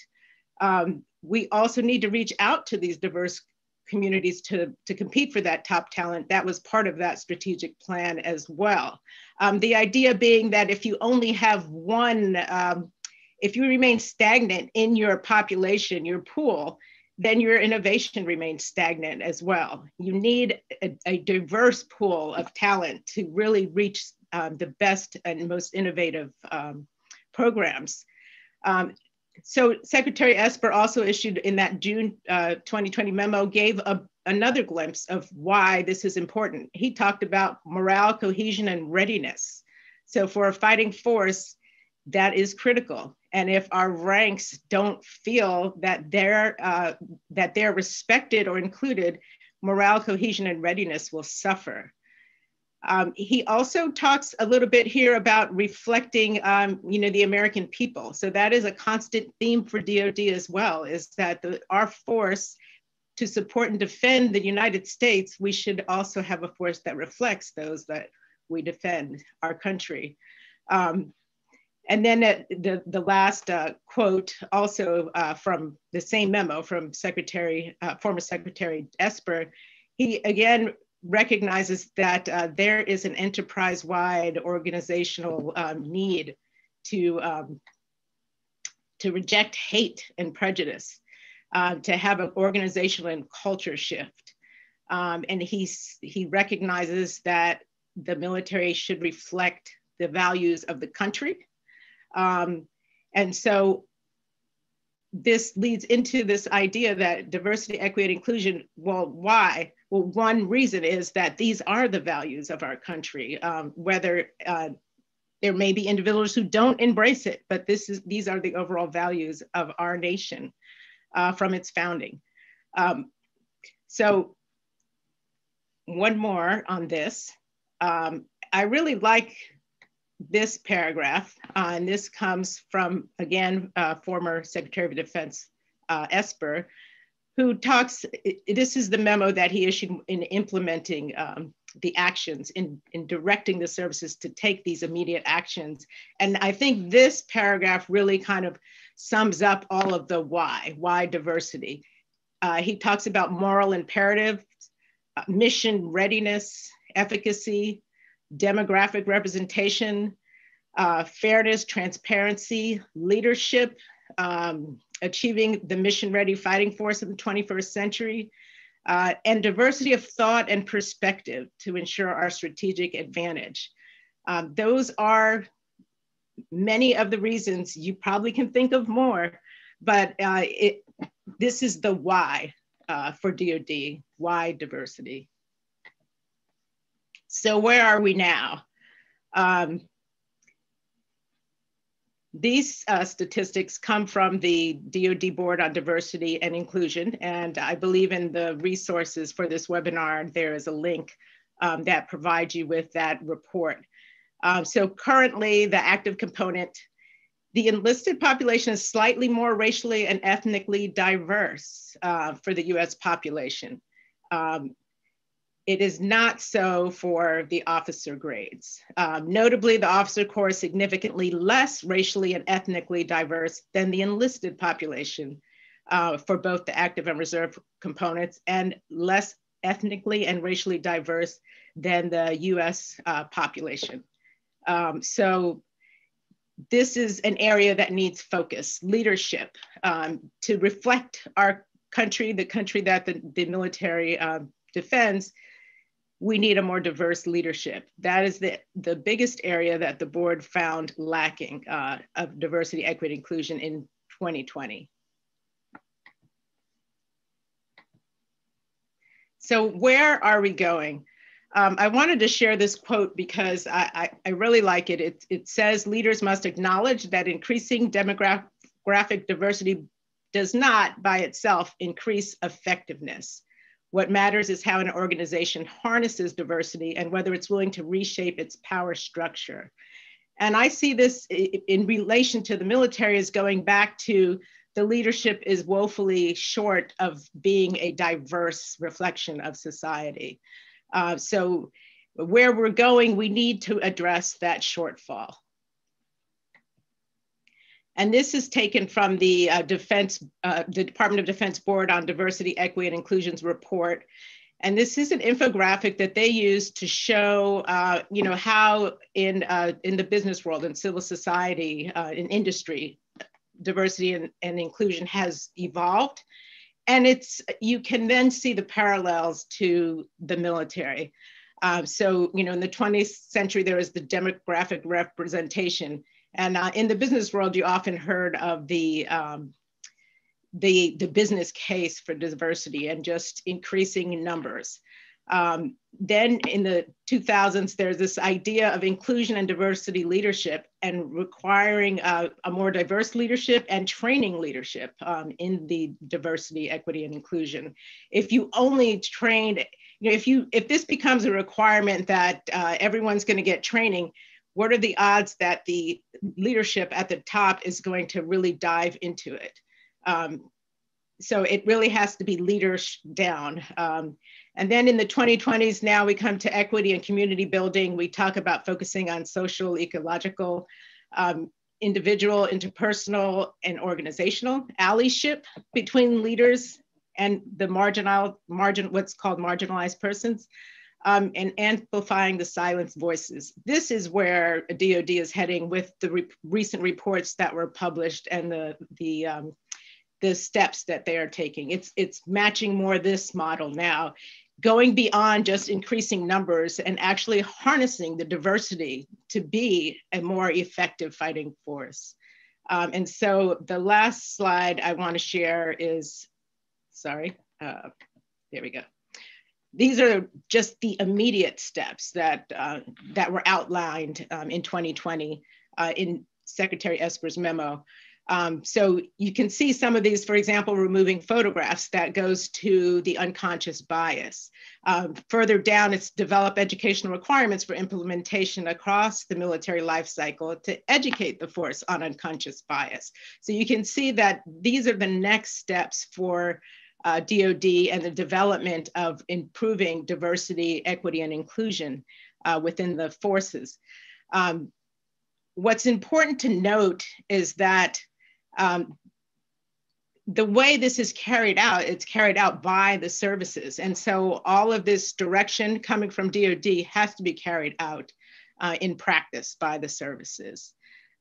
um, we also need to reach out to these diverse communities to, to compete for that top talent. That was part of that strategic plan as well. Um, the idea being that if you only have one um, if you remain stagnant in your population, your pool, then your innovation remains stagnant as well. You need a, a diverse pool of talent to really reach um, the best and most innovative um, programs. Um, so Secretary Esper also issued in that June uh, 2020 memo gave a, another glimpse of why this is important. He talked about morale, cohesion, and readiness. So for a fighting force, that is critical. And if our ranks don't feel that they're uh, that they're respected or included, morale, cohesion, and readiness will suffer. Um, he also talks a little bit here about reflecting, um, you know, the American people. So that is a constant theme for DoD as well. Is that the, our force to support and defend the United States, we should also have a force that reflects those that we defend our country. Um, and then the, the last uh, quote also uh, from the same memo from Secretary, uh, former Secretary Esper, he again recognizes that uh, there is an enterprise-wide organizational um, need to, um, to reject hate and prejudice, uh, to have an organizational and culture shift. Um, and he's, he recognizes that the military should reflect the values of the country um, and so this leads into this idea that diversity, equity, and inclusion, well, why? Well, one reason is that these are the values of our country, um, whether uh, there may be individuals who don't embrace it, but this is, these are the overall values of our nation uh, from its founding. Um, so one more on this. Um, I really like this paragraph, uh, and this comes from, again, uh, former Secretary of Defense uh, Esper, who talks, this is the memo that he issued in implementing um, the actions, in, in directing the services to take these immediate actions. And I think this paragraph really kind of sums up all of the why, why diversity. Uh, he talks about moral imperative, uh, mission readiness, efficacy, demographic representation, uh, fairness, transparency, leadership, um, achieving the mission ready fighting force of the 21st century, uh, and diversity of thought and perspective to ensure our strategic advantage. Um, those are many of the reasons you probably can think of more, but uh, it, this is the why uh, for DoD, why diversity. So where are we now? Um, these uh, statistics come from the DoD Board on Diversity and Inclusion, and I believe in the resources for this webinar, there is a link um, that provides you with that report. Um, so currently the active component, the enlisted population is slightly more racially and ethnically diverse uh, for the US population. Um, it is not so for the officer grades. Um, notably, the officer corps is significantly less racially and ethnically diverse than the enlisted population uh, for both the active and reserve components, and less ethnically and racially diverse than the US uh, population. Um, so this is an area that needs focus, leadership, um, to reflect our country, the country that the, the military uh, defends, we need a more diverse leadership. That is the, the biggest area that the board found lacking uh, of diversity, equity, inclusion in 2020. So where are we going? Um, I wanted to share this quote because I, I, I really like it. it. It says leaders must acknowledge that increasing demographic diversity does not by itself increase effectiveness. What matters is how an organization harnesses diversity and whether it's willing to reshape its power structure. And I see this in relation to the military as going back to the leadership is woefully short of being a diverse reflection of society. Uh, so where we're going, we need to address that shortfall. And this is taken from the uh, Defense, uh, the Department of Defense Board on Diversity, Equity, and Inclusion's report. And this is an infographic that they use to show, uh, you know, how in uh, in the business world, in civil society, uh, in industry, diversity and, and inclusion has evolved. And it's you can then see the parallels to the military. Uh, so, you know, in the 20th century, there was the demographic representation and uh, in the business world, you often heard of the um, the the business case for diversity and just increasing numbers. Um, then in the 2000s, there's this idea of inclusion and diversity leadership and requiring uh, a more diverse leadership and training leadership um, in the diversity, equity, and inclusion. If you only trained, you know, if you if this becomes a requirement that uh, everyone's going to get training, what are the odds that the leadership at the top is going to really dive into it? Um, so it really has to be leaders down. Um, and then in the 2020s, now we come to equity and community building. We talk about focusing on social, ecological, um, individual, interpersonal, and organizational allyship between leaders and the marginal, margin, what's called marginalized persons um, and amplifying the silenced voices. This is where DoD is heading with the re recent reports that were published and the the um, the steps that they are taking. It's it's matching more this model now, going beyond just increasing numbers and actually harnessing the diversity to be a more effective fighting force. Um, and so the last slide I want to share is, sorry, uh, there we go these are just the immediate steps that uh, that were outlined um, in 2020 uh, in Secretary Esper's memo. Um, so you can see some of these, for example, removing photographs that goes to the unconscious bias. Um, further down, it's develop educational requirements for implementation across the military life cycle to educate the force on unconscious bias. So you can see that these are the next steps for uh, DOD and the development of improving diversity, equity, and inclusion uh, within the forces. Um, what's important to note is that um, the way this is carried out, it's carried out by the services. And so all of this direction coming from DOD has to be carried out uh, in practice by the services.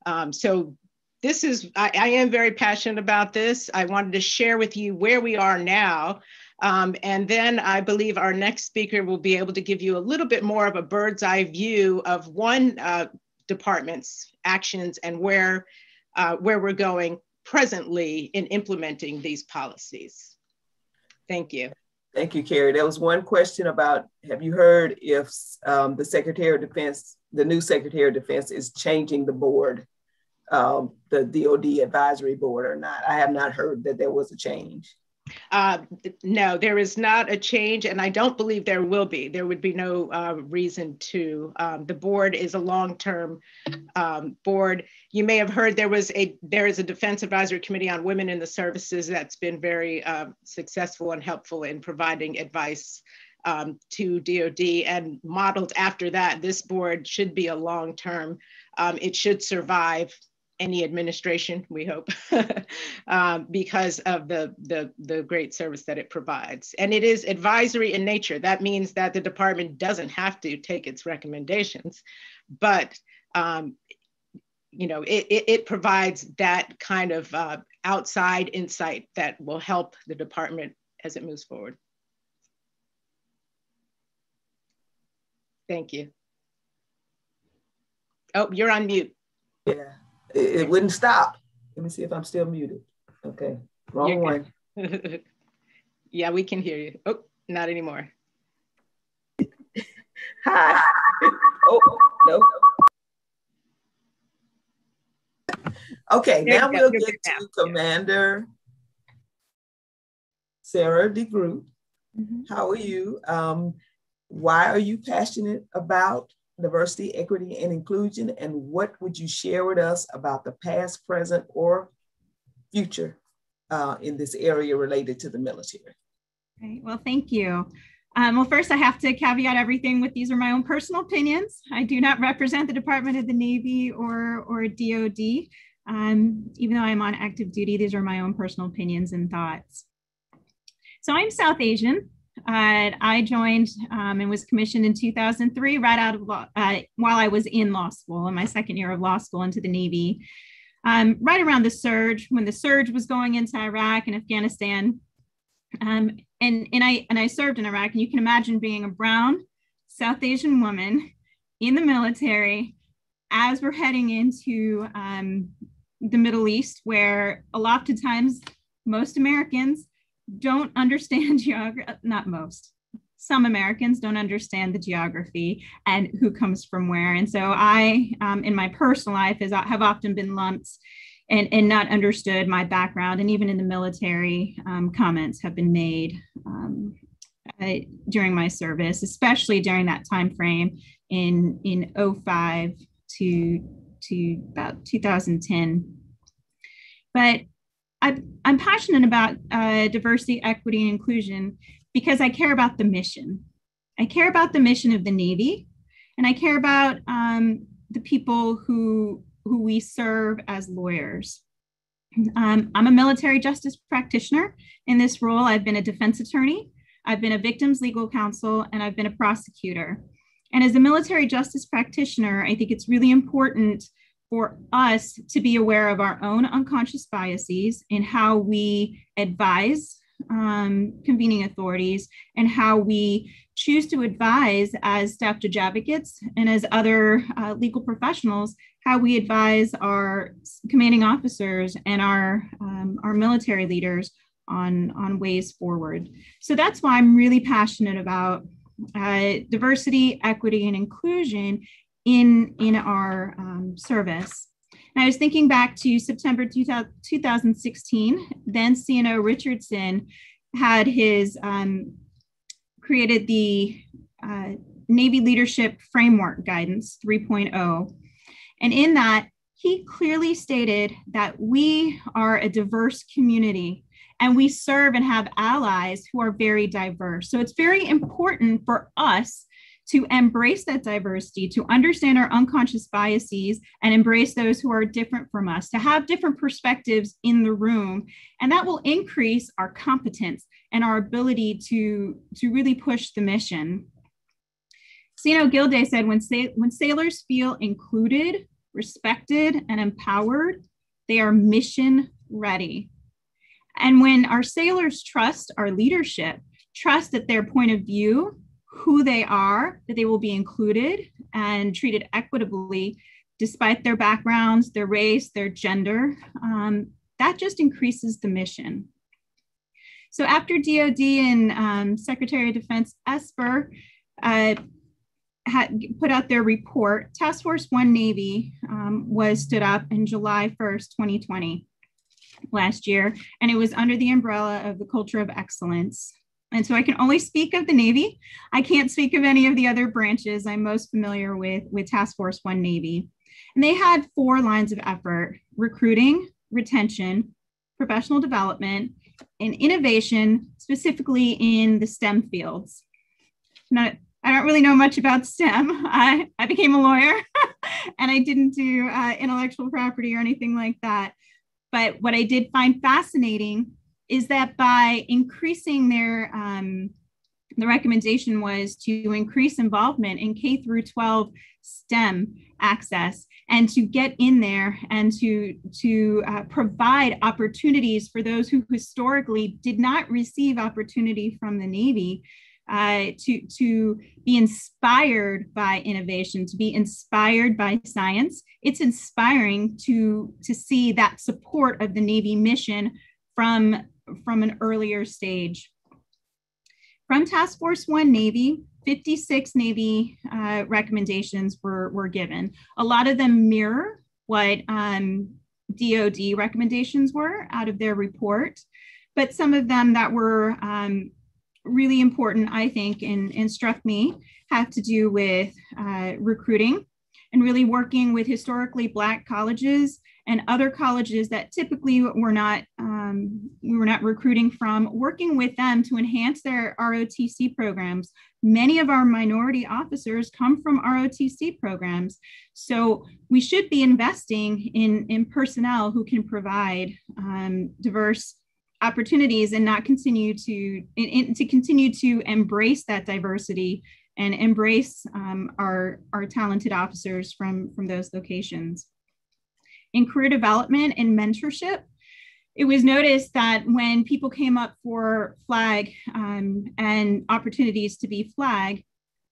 Um, so this is, I, I, am very passionate about this. I wanted to share with you where we are now. Um, and then I believe our next speaker will be able to give you a little bit more of a bird's eye view of one uh, department's actions and where, uh, where we're going presently in implementing these policies. Thank you. Thank you, Carrie. There was one question about, have you heard if um, the Secretary of Defense, the new Secretary of Defense is changing the board, um, the DOD advisory board or not? I have not heard that there was a change. Uh, no, there is not a change, and I don't believe there will be. There would be no uh, reason to. Um, the board is a long-term um, board. You may have heard there was a there is a Defense Advisory Committee on Women in the Services that's been very uh, successful and helpful in providing advice um, to DoD, and modeled after that, this board should be a long-term. Um, it should survive any administration, we hope, um, because of the, the, the great service that it provides. And it is advisory in nature. That means that the department doesn't have to take its recommendations, but um, you know, it, it, it, provides that kind of uh, outside insight that will help the department as it moves forward. Thank you. Oh, you're on mute. Yeah it, it, wouldn't stop. Let me see if I'm still muted. Okay, wrong You're one. yeah, we can hear you. Oh, not anymore. Hi. oh, no. Okay, there now we'll get to now. Commander Sara de Groot. Mm -hmm. How are you? Um, why are you passionate about diversity, equity, and inclusion, and what would you share with us about the past, present, or future uh, in this area related to the military? Great. Well, thank you. Um, well, first, I have to caveat everything with these are my own personal opinions. I do not represent the Department of the Navy or, or DOD. Um, even though I'm on active duty, these are my own personal opinions and thoughts. So I'm South Asian. Uh, I joined um, and was commissioned in 2003, right out of law, uh, while I was in law school, in my second year of law school into the Navy. Um, right around the surge, when the surge was going into Iraq and Afghanistan, um, and and I and I served in Iraq, and you can imagine being a brown South Asian woman in the military as we're heading into um, the Middle East, where a lot of times most Americans don't understand geography, not most, some Americans don't understand the geography and who comes from where. And so I, um, in my personal life, is have often been lumped and, and not understood my background. And even in the military, um, comments have been made um, uh, during my service, especially during that time frame in in 05 to to about 2010. But I, I'm passionate about uh, diversity, equity, and inclusion because I care about the mission. I care about the mission of the Navy, and I care about um, the people who who we serve as lawyers. Um, I'm a military justice practitioner. In this role, I've been a defense attorney, I've been a victims legal counsel, and I've been a prosecutor. And as a military justice practitioner, I think it's really important for us to be aware of our own unconscious biases and how we advise um, convening authorities and how we choose to advise as staff advocates and as other uh, legal professionals how we advise our commanding officers and our um, our military leaders on, on ways forward. So that's why I'm really passionate about uh, diversity, equity, and inclusion in, in our um, service. And I was thinking back to September 2016, then CNO Richardson had his um, created the uh, Navy Leadership Framework Guidance 3.0. And in that, he clearly stated that we are a diverse community and we serve and have allies who are very diverse. So it's very important for us to embrace that diversity, to understand our unconscious biases and embrace those who are different from us, to have different perspectives in the room. And that will increase our competence and our ability to, to really push the mission. CNO Gilday said when, sa- when sailors feel included, respected, and empowered, they are mission ready. And when our sailors trust our leadership, trust that their point of view, who they are, that they will be included and treated equitably despite their backgrounds, their race, their gender, um, that just increases the mission. So after DOD and um, Secretary of Defense Esper uh, had put out their report, Task Force One Navy um, was stood up in July 1st, 2020 last year, and it was under the umbrella of the culture of excellence. And so I can only speak of the Navy. I can't speak of any of the other branches. I'm most familiar with, with Task Force One Navy. And they had four lines of effort recruiting, retention, professional development, and innovation, specifically in the STEM fields. Now, I don't really know much about STEM. I, I became a lawyer and I didn't do uh, intellectual property or anything like that. But what I did find fascinating is that by increasing their, um, the recommendation was to increase involvement in K through 12 STEM access and to get in there and to, to uh, provide opportunities for those who historically did not receive opportunity from the Navy uh, to, to be inspired by innovation, to be inspired by science. It's inspiring to, to see that support of the Navy mission from, from an earlier stage. From Task Force One Navy, 56 Navy uh, recommendations were, were given. A lot of them mirror what um, DoD recommendations were out of their report, but some of them that were um, really important, I think, and, and struck me have to do with uh, recruiting and really working with historically Black colleges and other colleges that typically were not um, we were not recruiting from, working with them to enhance their ROTC programs. Many of our minority officers come from ROTC programs, so we should be investing in in personnel who can provide um, diverse opportunities and not continue to to continue to embrace that diversity and embrace um, our our talented officers from from those locations in career development and mentorship it was noticed that when people came up for flag um, and opportunities to be flag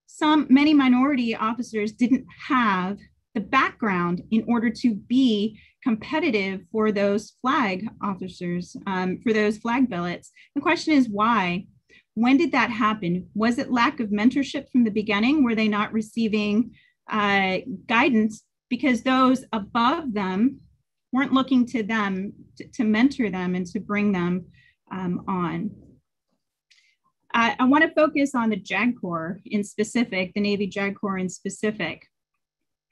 some many minority officers didn't have the background in order to be competitive for those flag officers, um, for those flag billets. The question is why? When did that happen? Was it lack of mentorship from the beginning? Were they not receiving uh, guidance because those above them weren't looking to them to, to mentor them and to bring them um, on? I, I want to focus on the JAG Corps in specific, the Navy JAG Corps in specific.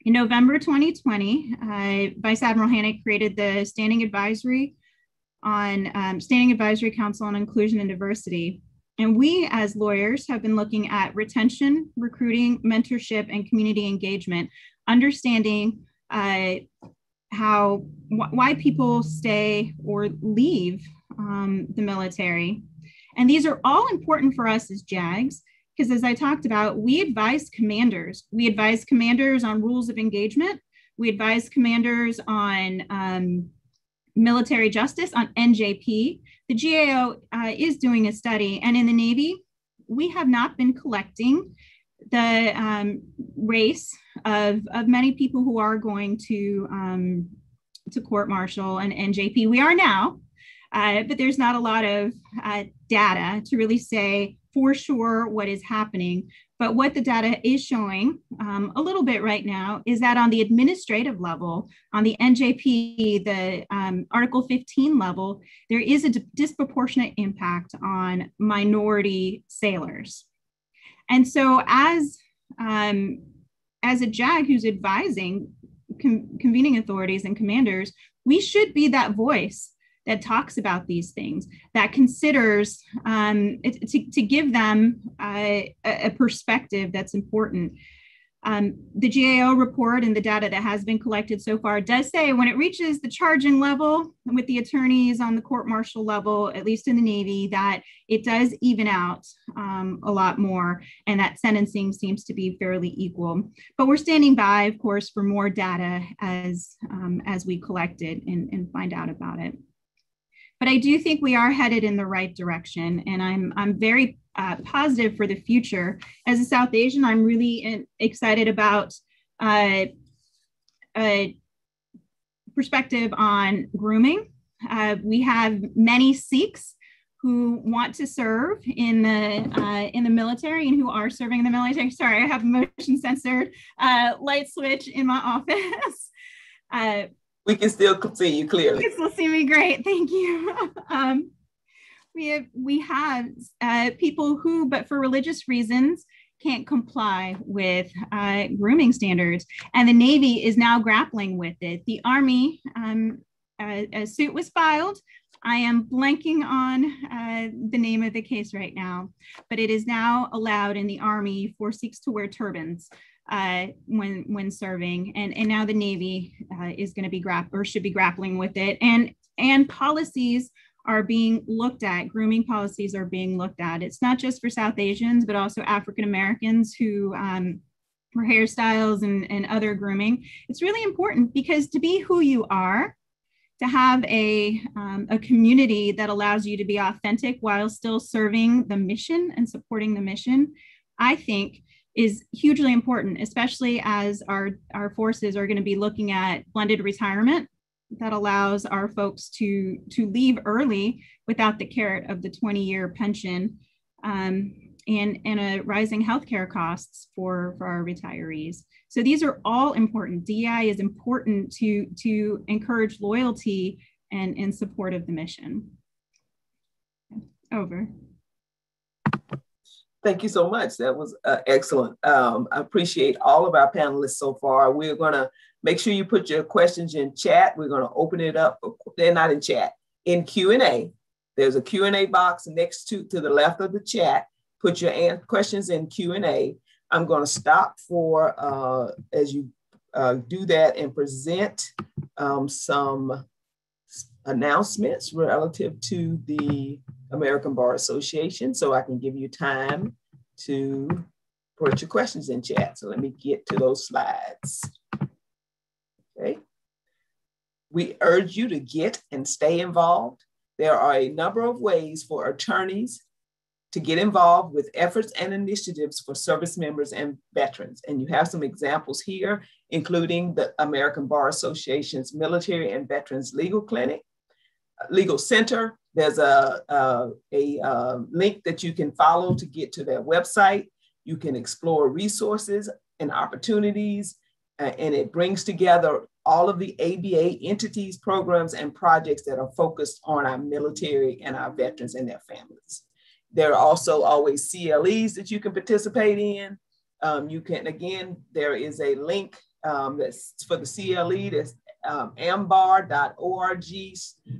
In November 2020, uh, Vice Admiral Hannink created the Standing Advisory on um, Standing Advisory Council on Inclusion and Diversity. And we as lawyers have been looking at retention, recruiting, mentorship, and community engagement, understanding uh, how wh why people stay or leave um, the military. And these are all important for us as JAGs because as I talked about, we advise commanders. We advise commanders on rules of engagement. We advise commanders on um, military justice, on NJP. The GAO uh, is doing a study, and in the Navy, we have not been collecting the um, race of, of many people who are going to, um, to court martial and and JP. We are now, uh, but there's not a lot of uh, data to really say for sure what is happening. But what the data is showing um, a little bit right now is that on the administrative level, on the NJP, the um, Article 15 level, there is a disproportionate impact on minority sailors. And so as, um, as a JAG who's advising convening authorities and commanders, we should be that voice that talks about these things, that considers um, to, to give them uh, a perspective that's important. Um, the GAO report and the data that has been collected so far does say when it reaches the charging level with the attorneys on the court martial level, at least in the Navy, that it does even out um, a lot more and that sentencing seems to be fairly equal. But we're standing by, of course, for more data as, um, as we collect it and, and find out about it. But I do think we are headed in the right direction, and I'm I'm very uh, positive for the future. As a South Asian, I'm really excited about uh, a perspective on grooming. Uh, we have many Sikhs who want to serve in the uh, in the military and who are serving in the military. Sorry, I have motion censored uh, light switch in my office. We can still see you clearly. Can still see me great. Thank you. um, we have we have uh, people who, but for religious reasons, can't comply with uh, grooming standards, and the Navy is now grappling with it. The Army, um, uh, a suit was filed. I am blanking on uh, the name of the case right now, but it is now allowed in the Army for Sikhs to wear turbans uh, when when serving, and and now the Navy uh, is going to be grap or should be grappling with it, and and policies are being looked at. Grooming policies are being looked at. It's not just for South Asians, but also African Americans who. Um, for hairstyles and, and other grooming, it's really important because to be who you are, to have a, um, a community that allows you to be authentic while still serving the mission and supporting the mission, I think is hugely important, especially as our, our forces are going to be looking at blended retirement that allows our folks to, to leave early without the carrot of the 20 year pension um, and, and a rising healthcare costs for, for our retirees. So these are all important. DEI is important to, to encourage loyalty and, in support of the mission. Over. Thank you so much. That was uh, excellent. Um, I appreciate all of our panelists so far. We're going to make sure you put your questions in chat. We're going to open it up. They're not in chat. In Q&A, there's a Q&A box next to, to the left of the chat. Put your questions in Q&A. I'm going to stop for, uh, as you uh, do that and present um, some announcements relative to the American Bar Association so I can give you time to put your questions in chat. So let me get to those slides. Okay. We urge you to get and stay involved. There are a number of ways for attorneys to get involved with efforts and initiatives for service members and veterans. And you have some examples here, including the American Bar Association's Military and Veterans Legal Clinic, uh, Legal Center, there's a, a, a, a link that you can follow to get to their website. You can explore resources and opportunities, and it brings together all of the ABA entities, programs, and projects that are focused on our military and our veterans and their families. There are also always CLEs that you can participate in. Um, you can, again, there is a link um, that's for the CLE that's um, ambar.org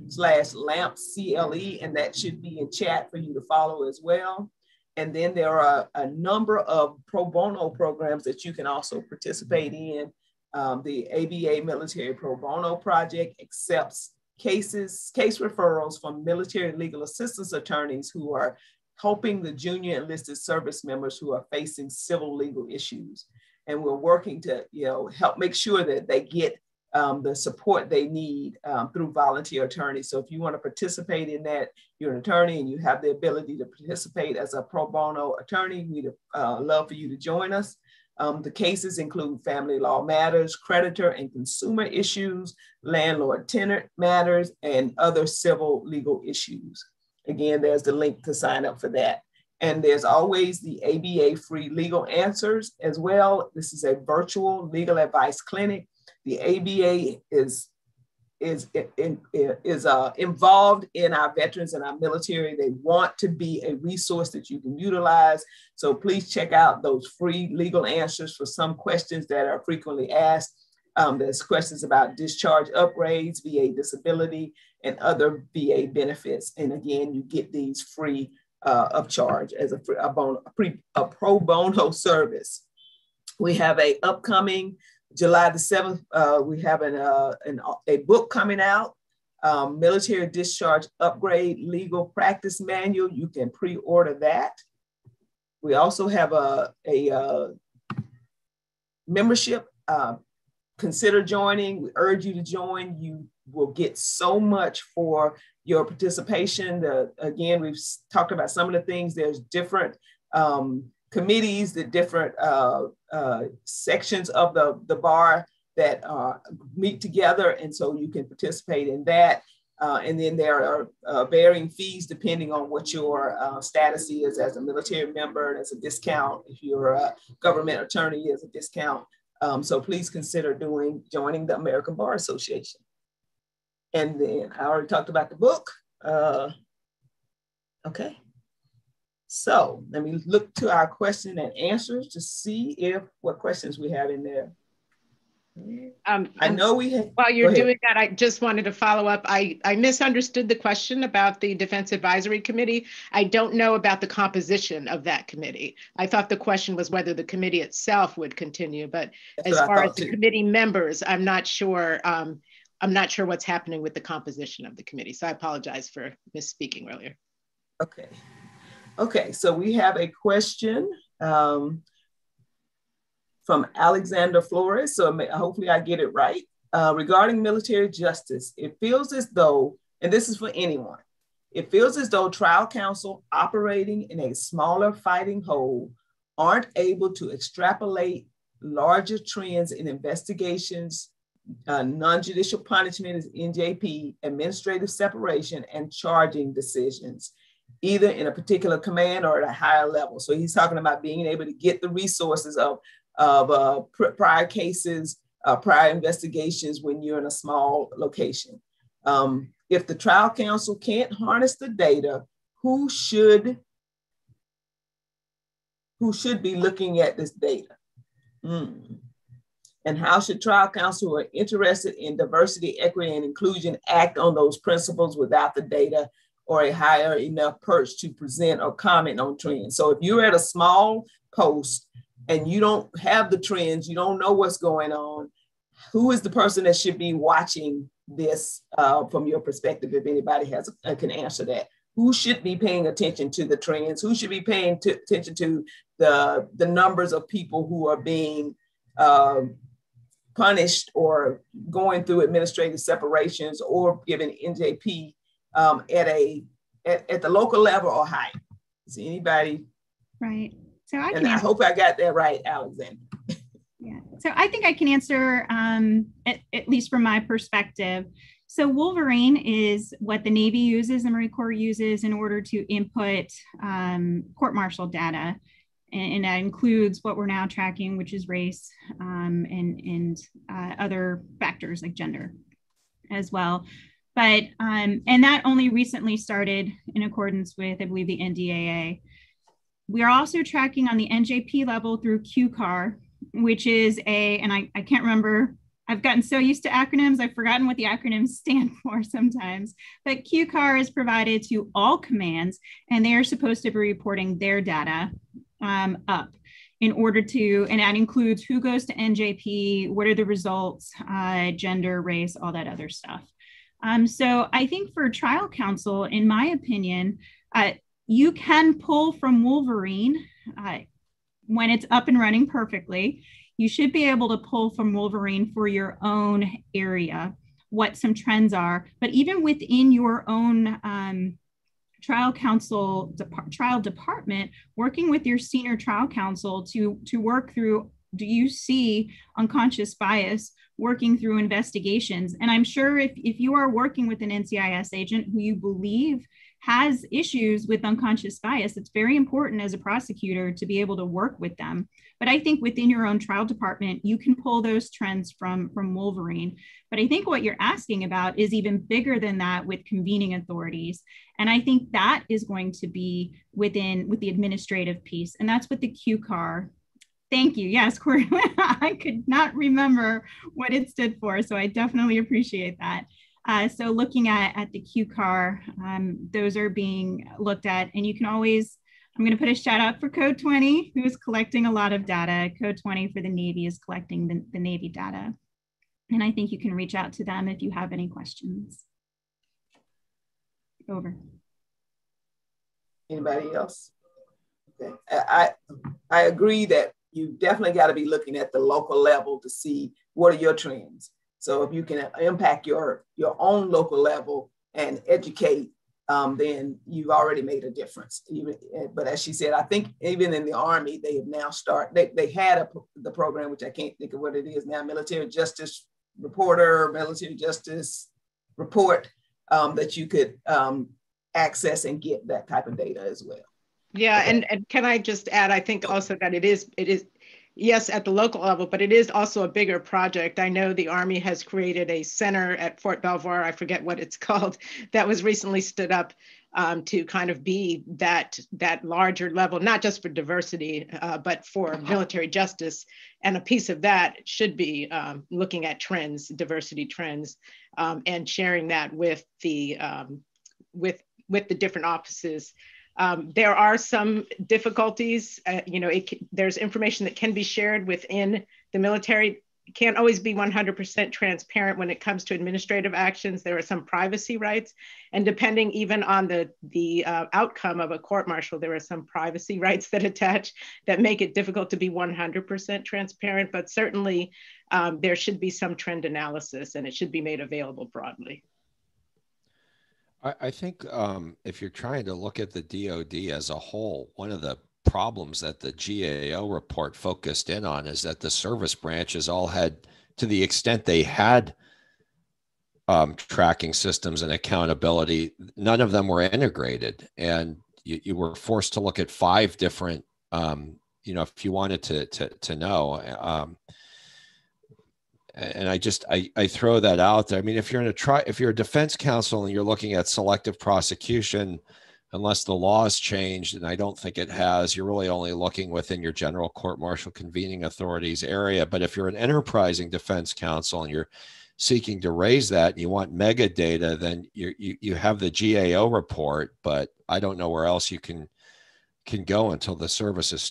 slash lampcle, and that should be in chat for you to follow as well. And then there are a number of pro bono programs that you can also participate in. Um, the ABA Military Pro Bono Project accepts cases, case referrals from military legal assistance attorneys who are helping the junior enlisted service members who are facing civil legal issues. And we're working to, you know, help make sure that they get um, the support they need um, through volunteer attorneys. So if you want to participate in that, you're an attorney and you have the ability to participate as a pro bono attorney, we'd uh, love for you to join us. Um, the cases include family law matters, creditor and consumer issues, landlord tenant matters, and other civil legal issues. Again, there's the link to sign up for that. And there's always the ABA free legal answers as well. This is a virtual legal advice clinic. The ABA is is is uh, involved in our veterans and our military. They want to be a resource that you can utilize. So please check out those free legal answers for some questions that are frequently asked. Um, there's questions about discharge upgrades, VA disability, and other VA benefits. And again, you get these free uh, of charge as a, a, bon, a, pre, a pro bono service. We have a upcoming July the 7th, uh, we have an, uh, an, a book coming out, um, Military Discharge Upgrade Legal Practice Manual. You can pre-order that. We also have a, a uh, membership. Uh, consider joining. We urge you to join. You will get so much for your participation. The, again, we've talked about some of the things. There's different um, committees, the different uh, uh, sections of the, the bar that uh, meet together. And so you can participate in that. Uh, and then there are uh, varying fees depending on what your uh, status is as a military member, as a discount. If you're a government attorney, as a discount. Um, so please consider doing joining the American Bar Association. And then I already talked about the book. okay. So let me look to our question and answers to see if what questions we have in there. Um, I know we have. While you're doing that, I just wanted to follow up. I, I misunderstood the question about the Defense Advisory Committee. I don't know about the composition of that committee. I thought the question was whether the committee itself would continue, but That's as far as the too. committee members, I'm not sure. Um, I'm not sure what's happening with the composition of the committee. So I apologize for misspeaking earlier. Okay. Okay, so we have a question um, from Alexander Flores. So hopefully I get it right. Uh, regarding military justice, it feels as though, and this is for anyone, it feels as though trial counsel operating in a smaller fighting hole aren't able to extrapolate larger trends in investigations, uh, non-judicial punishment is NJP, administrative separation, and charging decisions either in a particular command or at a higher level. So he's talking about being able to get the resources of, of uh, prior cases, uh, prior investigations when you're in a small location. Um, if the trial counsel can't harness the data, who should who should be looking at this data? Mm. And how should trial counsel who are interested in diversity, equity, and inclusion act on those principles without the data or a higher enough perch to present or comment on trends. So if you're at a small post and you don't have the trends, you don't know what's going on, who is the person that should be watching this uh, from your perspective? If anybody has uh, can answer that, who should be paying attention to the trends? Who should be paying t- attention to the the numbers of people who are being uh, punished or going through administrative separations or given NJP um, at a at, at, the local level or higher. Is anybody? Right. So I and I hope I got that right, Alexander. yeah. So I think I can answer um, at, at least from my perspective. So Wolverine is what the Navy uses, the Marine Corps uses in order to input um, court martial data. And, and, that includes what we're now tracking, which is race um, and, and uh, other factors like gender as well. But, um, and that only recently started in accordance with, I believe, the NDAA. We are also tracking on the NJP level through QCAR, which is a, and I, I can't remember, I've gotten so used to acronyms, I've forgotten what the acronyms stand for sometimes. But QCAR is provided to all commands, and they are supposed to be reporting their data um, up in order to, and that includes who goes to NJP, what are the results, uh, gender, race, all that other stuff. Um, so I think for trial counsel, in my opinion, uh, you can pull from Wolverine uh, when it's up and running perfectly. You should be able to pull from Wolverine for your own area, what some trends are. But even within your own um, trial counsel, trial department, working with your senior trial counsel to, to work through do you see unconscious bias working through investigations? And I'm sure if, if you are working with an NCIS agent who you believe has issues with unconscious bias, it's very important as a prosecutor to be able to work with them. But I think within your own trial department, you can pull those trends from, from Wolverine. But I think what you're asking about is even bigger than that with convening authorities. And I think that is going to be within with the administrative piece. And that's what the QCAR Thank you. Yes, I could not remember what it stood for, so I definitely appreciate that. Uh, so looking at, at the QCAR, um, those are being looked at and you can always, I'm gonna put a shout out for Code 20, who's collecting a lot of data. Code 20 for the Navy is collecting the, the Navy data. And I think you can reach out to them if you have any questions. Over. Anybody else? Okay. I, I agree that you definitely got to be looking at the local level to see what are your trends. So if you can impact your your own local level and educate, um, then you've already made a difference. Even, but as she said, I think even in the Army, they have now started. They, they had a, the program, which I can't think of what it is now, military justice reporter, military justice report, um, that you could um, access and get that type of data as well. Yeah, and, and can I just add, I think also that it is it is yes, at the local level, but it is also a bigger project. I know the Army has created a center at Fort Belvoir, I forget what it's called, that was recently stood up um, to kind of be that, that larger level, not just for diversity, uh, but for military justice. And a piece of that should be um, looking at trends, diversity trends, um, and sharing that with the, um, with, with the different offices um, there are some difficulties. Uh, you know, it, there's information that can be shared within the military. Can't always be 100% transparent when it comes to administrative actions. There are some privacy rights, and depending even on the the uh, outcome of a court martial, there are some privacy rights that attach that make it difficult to be 100% transparent. But certainly, um, there should be some trend analysis, and it should be made available broadly. I, think um, if you're trying to look at the DoD as a whole, one of the problems that the GAO report focused in on is that the service branches all had, to the extent they had um, tracking systems and accountability, none of them were integrated, and you, you were forced to look at five different. Um, you know, if you wanted to to to know. And I just I, I throw that out there. I mean, if you're in a try, if you're a defense counsel and you're looking at selective prosecution, unless the law has changed, and I don't think it has, you're really only looking within your general court martial convening authorities area. But if you're an enterprising defense counsel and you're seeking to raise that and you want mega data, then you you you have the GAO report, but I don't know where else you can can go until the service is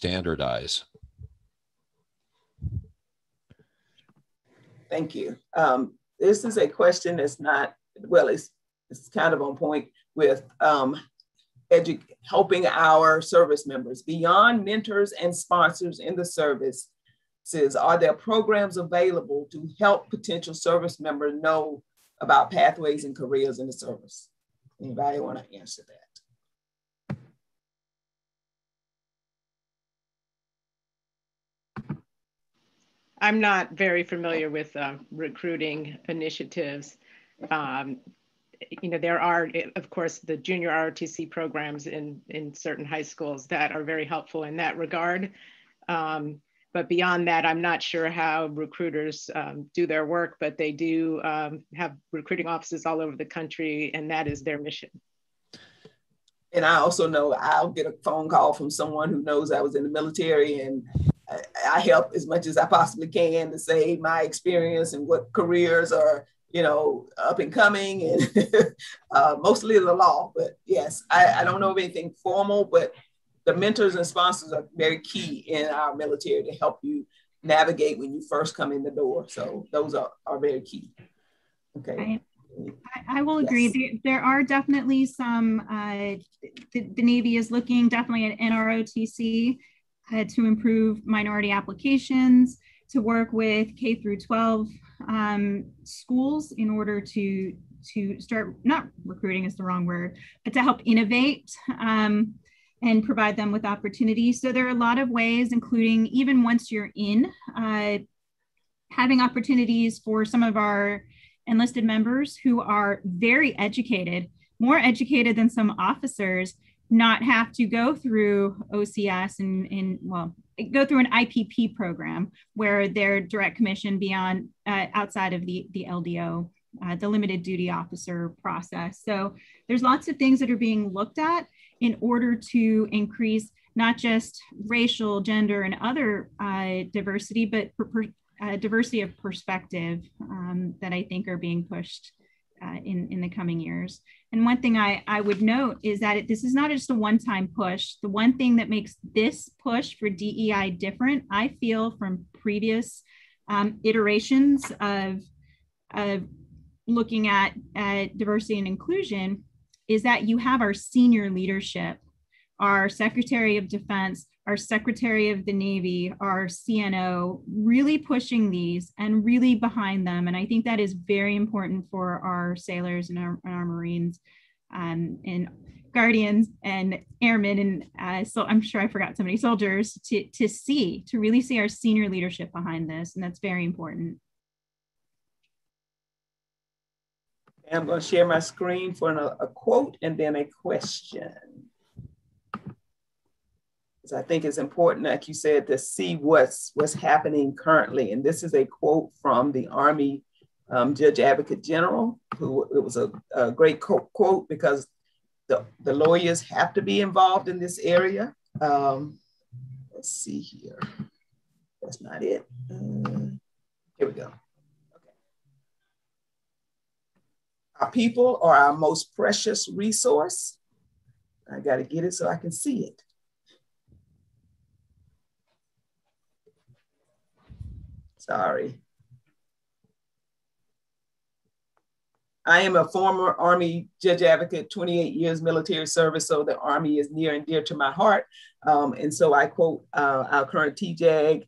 Thank you. Um, this is a question that's not, well, it's, it's kind of on point with um, helping our service members. Beyond mentors and sponsors in the service, says, are there programs available to help potential service members know about pathways and careers in the service? Anybody want to answer that? I'm not very familiar with uh, recruiting initiatives. Um, you know, there are, of course, the junior ROTC programs in, in certain high schools that are very helpful in that regard. Um, but beyond that, I'm not sure how recruiters um, do their work, but they do um, have recruiting offices all over the country, and that is their mission. And I also know I'll get a phone call from someone who knows I was in the military and I, help as much as I possibly can to say my experience and what careers are, you know, up and coming and uh, mostly the law. But yes, I, I don't know of anything formal, but the mentors and sponsors are very key in our military to help you navigate when you first come in the door. So those are, are very key. Okay. I, I will agree. Yes. There, there, are definitely some, uh, the, the, Navy is looking definitely at NROTC uh, to improve minority applications, to work with K through 12 um, schools in order to to start not recruiting is the wrong word, but to help innovate. Um, and provide them with opportunities. So there are a lot of ways, including even once you're in, uh, having opportunities for some of our enlisted members who are very educated, more educated than some officers, not have to go through OCS and, and well, go through an IPP program where they're direct commission beyond uh, outside of the, the LDO, uh, the limited duty officer process. So there's lots of things that are being looked at in order to increase not just racial, gender, and other uh, diversity, but per, per, uh, diversity of perspective um, that I think are being pushed uh, in, in the coming years. And one thing I, I would note is that it, this is not just a one time push. The one thing that makes this push for DEI different, I feel from previous um, iterations of, of looking at, at diversity and inclusion, is that you have our senior leadership, our Secretary of Defense, our Secretary of the Navy, our CNO, really pushing these and really behind them. And I think that is very important for our sailors and our, our Marines um, and Guardians and Airmen. And uh, so I'm sure I forgot so many soldiers to, to see, to really see our senior leadership behind this. And that's very important. I'm going to share my screen for a quote and then a question I think it's important, like you said, to see what's what's happening currently. And this is a quote from the Army um, Judge Advocate General, who it was a, a great quote because the, the lawyers have to be involved in this area. Um, let's see here. That's not it. Uh, here we go. Our people are our most precious resource. I got to get it so I can see it. Sorry. I am a former Army judge advocate, 28 years military service, so the Army is near and dear to my heart. Um, and so I quote uh, our current TJAG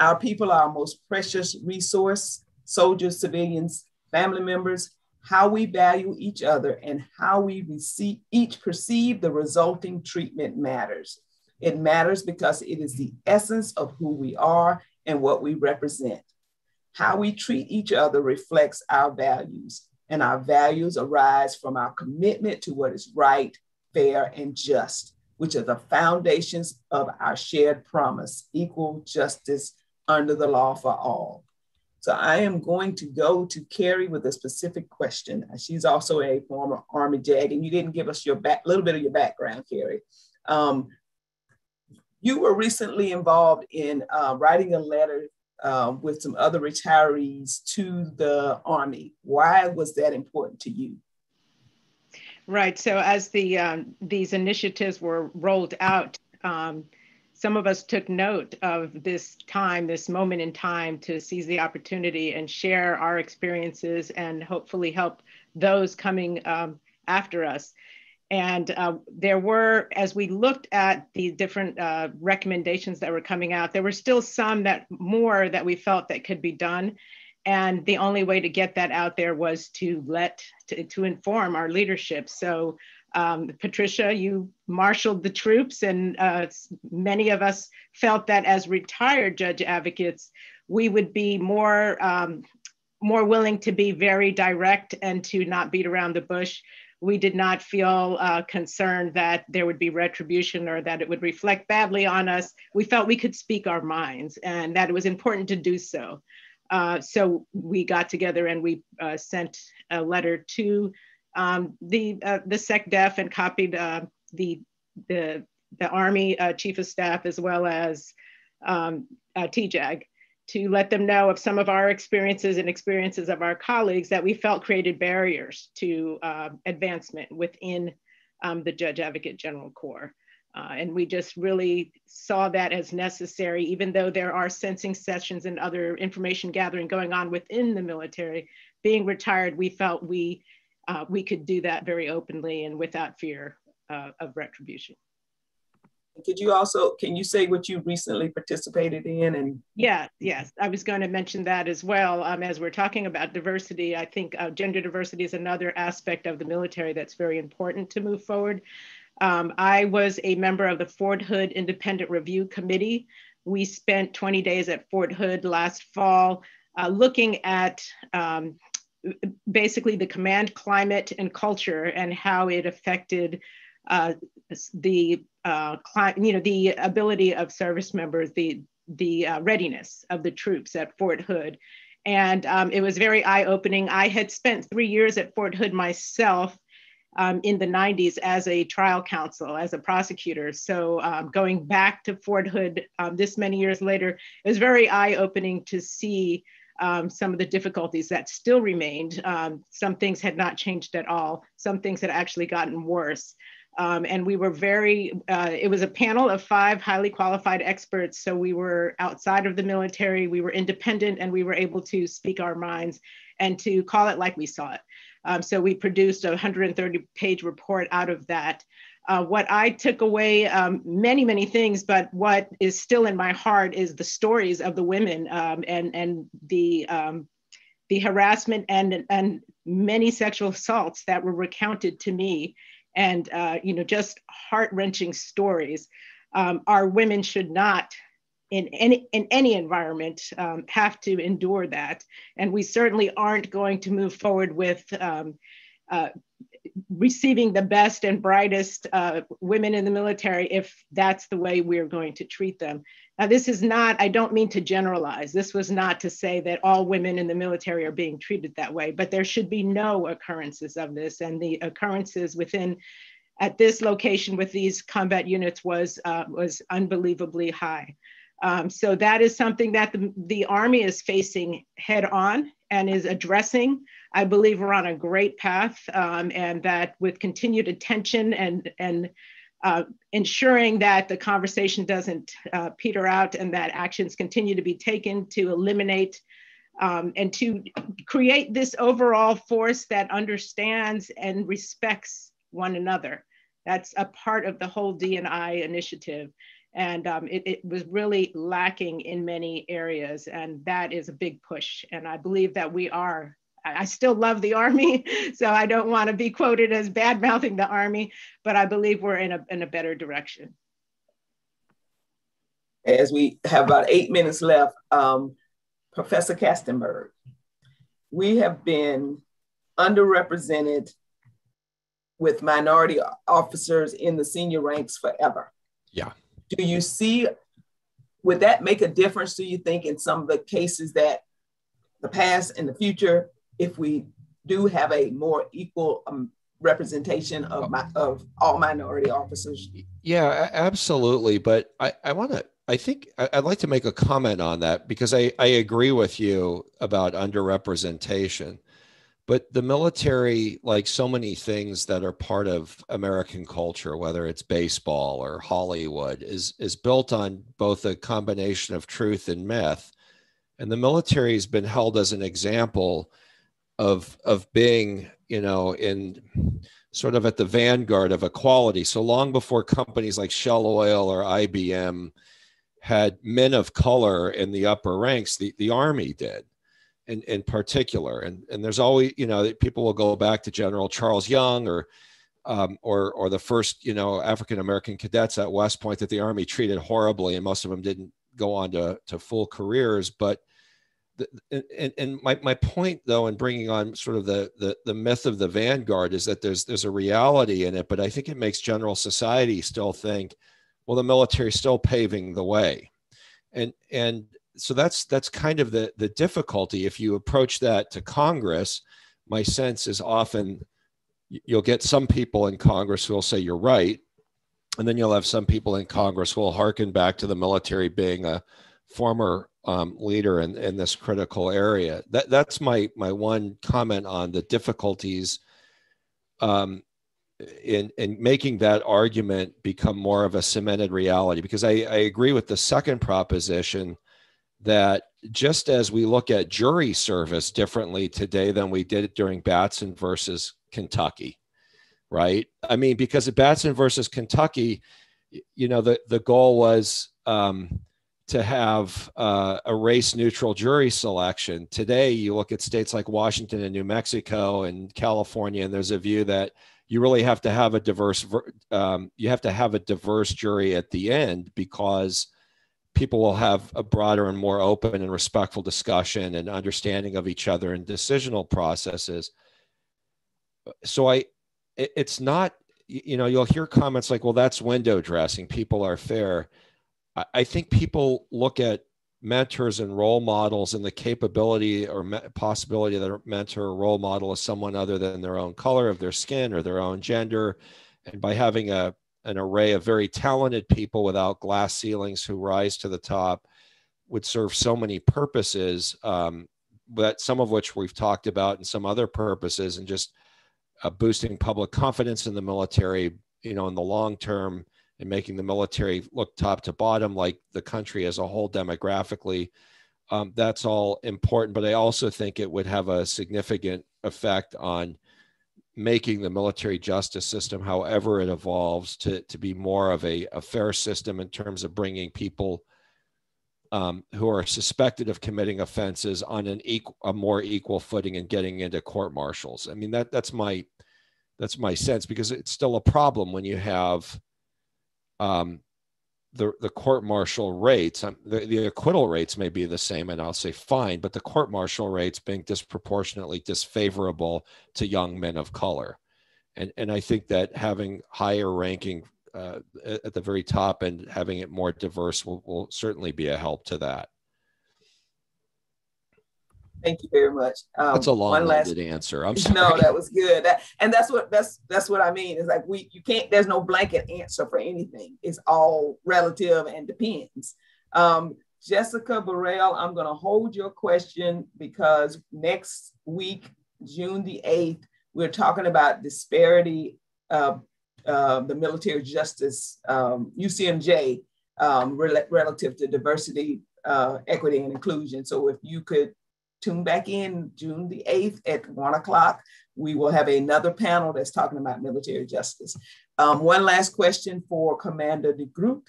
Our people are our most precious resource, soldiers, civilians, family members. How we value each other and how we receive, each perceive the resulting treatment matters. It matters because it is the essence of who we are and what we represent. How we treat each other reflects our values, and our values arise from our commitment to what is right, fair, and just, which are the foundations of our shared promise equal justice under the law for all. So I am going to go to Carrie with a specific question. She's also a former Army JAG, and you didn't give us your back, little bit of your background, Carrie. Um, you were recently involved in uh, writing a letter uh, with some other retirees to the Army. Why was that important to you? Right. So as the um, these initiatives were rolled out, um, some of us took note of this time, this moment in time, to seize the opportunity and share our experiences and hopefully help those coming um, after us. And uh, there were, as we looked at the different uh, recommendations that were coming out, there were still some that more that we felt that could be done. And the only way to get that out there was to let, to, to inform our leadership. So um, Patricia, you marshaled the troops and uh, many of us felt that as retired judge advocates, we would be more, um, more willing to be very direct and to not beat around the bush we did not feel uh, concerned that there would be retribution or that it would reflect badly on us. We felt we could speak our minds and that it was important to do so. Uh, so we got together and we uh, sent a letter to um, the uh, the SecDef and copied uh, the the the Army uh, Chief of Staff as well as um, TJAG to let them know of some of our experiences and experiences of our colleagues that we felt created barriers to uh, advancement within um, the Judge Advocate General Corps. Uh, and we just really saw that as necessary, even though there are sensing sessions and other information gathering going on within the military. Being retired, we felt we, uh, we could do that very openly and without fear uh, of retribution. Could you also, can you say what you recently participated in? And Yeah, yes, I was going to mention that as well. Um, as we're talking about diversity, I think uh, gender diversity is another aspect of the military that's very important to move forward. Um, I was a member of the Fort Hood Independent Review Committee. We spent 20 days at Fort Hood last fall uh, looking at um, basically the command climate and culture and how it affected uh, the uh, you know the ability of service members, the the uh, readiness of the troops at Fort Hood, and um, it was very eye opening. I had spent three years at Fort Hood myself. Um, in the 90s as a trial counsel, as a prosecutor. So um, going back to Fort Hood um, this many years later, it was very eye opening to see um, some of the difficulties that still remained. Um, some things had not changed at all. Some things had actually gotten worse. Um, and we were very, uh, it was a panel of five highly qualified experts. So we were outside of the military, we were independent, and we were able to speak our minds and to call it like we saw it. Um, so we produced a 130 page report out of that. Uh, what I took away, um, many, many things, but what is still in my heart is the stories of the women um, and, and the, um, the harassment and, and many sexual assaults that were recounted to me and, uh, you know, just heart wrenching stories. Um, our women should not in any in any environment um, have to endure that and we certainly aren't going to move forward with um, uh, receiving the best and brightest uh, women in the military if that's the way we're going to treat them. Now, this is not, I don't mean to generalize. This was not to say that all women in the military are being treated that way, but there should be no occurrences of this. And the occurrences within, at this location with these combat units was, uh, was unbelievably high. Um, so that is something that the, the Army is facing head on and is addressing. I believe we're on a great path, um, and that with continued attention and and uh, ensuring that the conversation doesn't uh, peter out and that actions continue to be taken to eliminate um, and to create this overall force that understands and respects one another. That's a part of the whole DNI initiative. And um, it, it, was really lacking in many areas. And that is a big push. And I believe that we are I still love the Army, so I don't want to be quoted as bad mouthing the Army, but I believe we're in a, in a better direction. As we have about eight minutes left, um, Professor Kastenberg, we have been underrepresented with minority officers in the senior ranks forever. Yeah. Do you see, would that make a difference, do you think, in some of the cases that the past and the future if we do have a more equal um, representation of my, of all minority officers. Yeah, absolutely. But I, I want to, I think I'd like to make a comment on that because I, I agree with you about underrepresentation. But the military, like so many things that are part of American culture, whether it's baseball or Hollywood, is, is built on both a combination of truth and myth. And the military has been held as an example of of being you know in sort of at the vanguard of equality. So long before companies like shell oil or ibm had men of color in the upper ranks the, the army did in, in particular. And and there's always you know people will go back to general charles young or um, or or the first you know african american cadets at west point that the army treated horribly and most of them didn't go on to to full careers. But and, and my, my point though in bringing on sort of the, the the myth of the vanguard is that there's there's a reality in it but i think it makes general society still think well the military is still paving the way. And and so that's that's kind of the the difficulty. If you approach that to congress my sense is often you'll get some people in congress who will say you're right and then you'll have some people in congress who will hearken back to the military being a former um, leader in, in this critical area. That that's my my one comment on the difficulties um, in in making that argument become more of a cemented reality. Because I, I agree with the second proposition that just as we look at jury service differently today than we did it during Batson versus Kentucky, right? I mean, because at Batson versus Kentucky, you know, the the goal was um, to have uh, a race neutral jury selection. Today, you look at states like Washington and New Mexico and California, and there's a view that you really have to have a diverse um, you have to have a diverse jury at the end because people will have a broader and more open and respectful discussion and understanding of each other and decisional processes. So i it's not you know you'll hear comments like well that's window dressing. People are fair I, think people look at mentors and role models and the capability or possibility that a mentor or role model is someone other than their own color of their skin or their own gender. And by having a an array of very talented people without glass ceilings who rise to the top would serve so many purposes um, but some of which we've talked about and some other purposes and just uh, boosting public confidence in the military you know in the long term and making the military look top to bottom like the country as a whole demographically. Um, that's all important, but I also think it would have a significant effect on making the military justice system, however it evolves, to, to be more of a, a fair system in terms of bringing people um, who are suspected of committing offenses on an equal, a more equal footing and getting into court martials. I mean that that's my that's my sense because it's still a problem when you have um, the the court martial rates, um, the, the acquittal rates may be the same, and I'll say fine, but the court martial rates being disproportionately disfavorable to young men of color, and and I think that having higher ranking uh, at the very top and having it more diverse will, will certainly be a help to that. Thank you very much. Um, that's a long-winded answer. I'm sorry. No, that was good. That, and that's what that's that's what I mean. It's like we you can't. There's no blanket answer for anything. It's all relative and depends. Um, Jessica Burrell, I'm going to hold your question because next week, June the 8th, we're talking about disparity of uh, the military justice, um, UCMJ, um, rel- relative to diversity, uh, equity, and inclusion. So if you could tune back in June the 8th at one o'clock. We will have another panel that's talking about military justice. Um, one last question for Commander de Groot.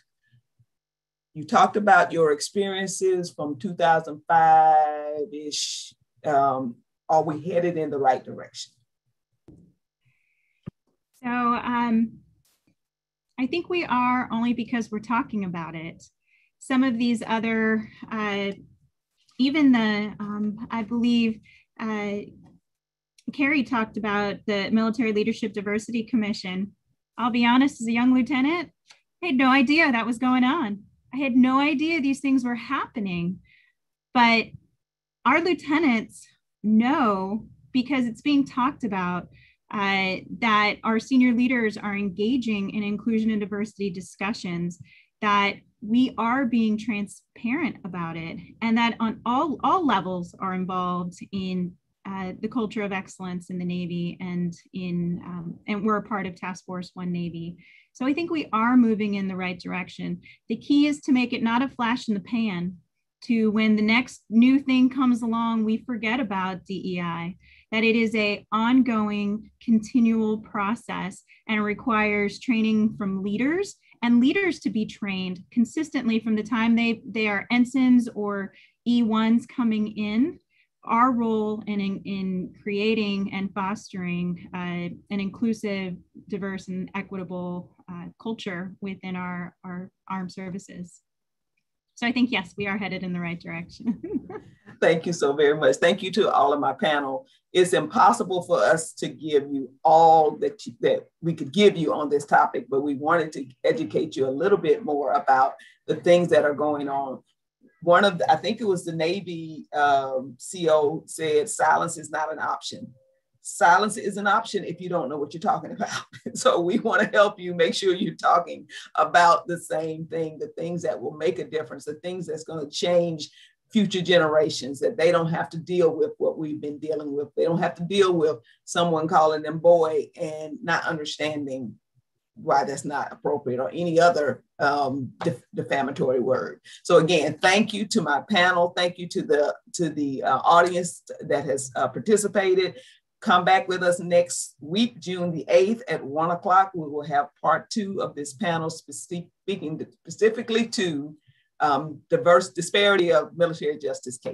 You talked about your experiences from 2005-ish. Um, are we headed in the right direction? So um, I think we are only because we're talking about it. Some of these other uh, even the, um, I believe, uh, Carrie talked about the Military Leadership Diversity Commission. I'll be honest, as a young lieutenant, I had no idea that was going on. I had no idea these things were happening. But our lieutenants know because it's being talked about uh, that our senior leaders are engaging in inclusion and diversity discussions that we are being transparent about it and that on all all levels are involved in uh, the culture of excellence in the navy and in um, and we're a part of task force one navy. So i think we are moving in the right direction. The key is to make it not a flash in the pan to when the next new thing comes along we forget about dei that it is a ongoing continual process and requires training from leaders and leaders to be trained consistently from the time they, they are ensigns or E1s coming in. Our role in, in, in creating and fostering uh, an inclusive, diverse, and equitable uh, culture within our, our armed services. So I think, yes, we are headed in the right direction. Thank you so very much. Thank you to all of my panel. It's impossible for us to give you all that, you, that we could give you on this topic, but we wanted to educate you a little bit more about the things that are going on. One of the, I think it was the Navy um, CO said silence is not an option. Silence is an option if you don't know what you're talking about. so we want to help you make sure you're talking about the same thing, the things that will make a difference, the things that's going to change future generations that they don't have to deal with what we've been dealing with. They don't have to deal with someone calling them boy and not understanding why that's not appropriate or any other um, def- defamatory word. So again, thank you to my panel. Thank you to the to the uh, audience that has uh, participated. Come back with us next week, June the 8th at one o'clock. We will have part two of this panel speaking specifically to um, diverse disparity of military justice cases.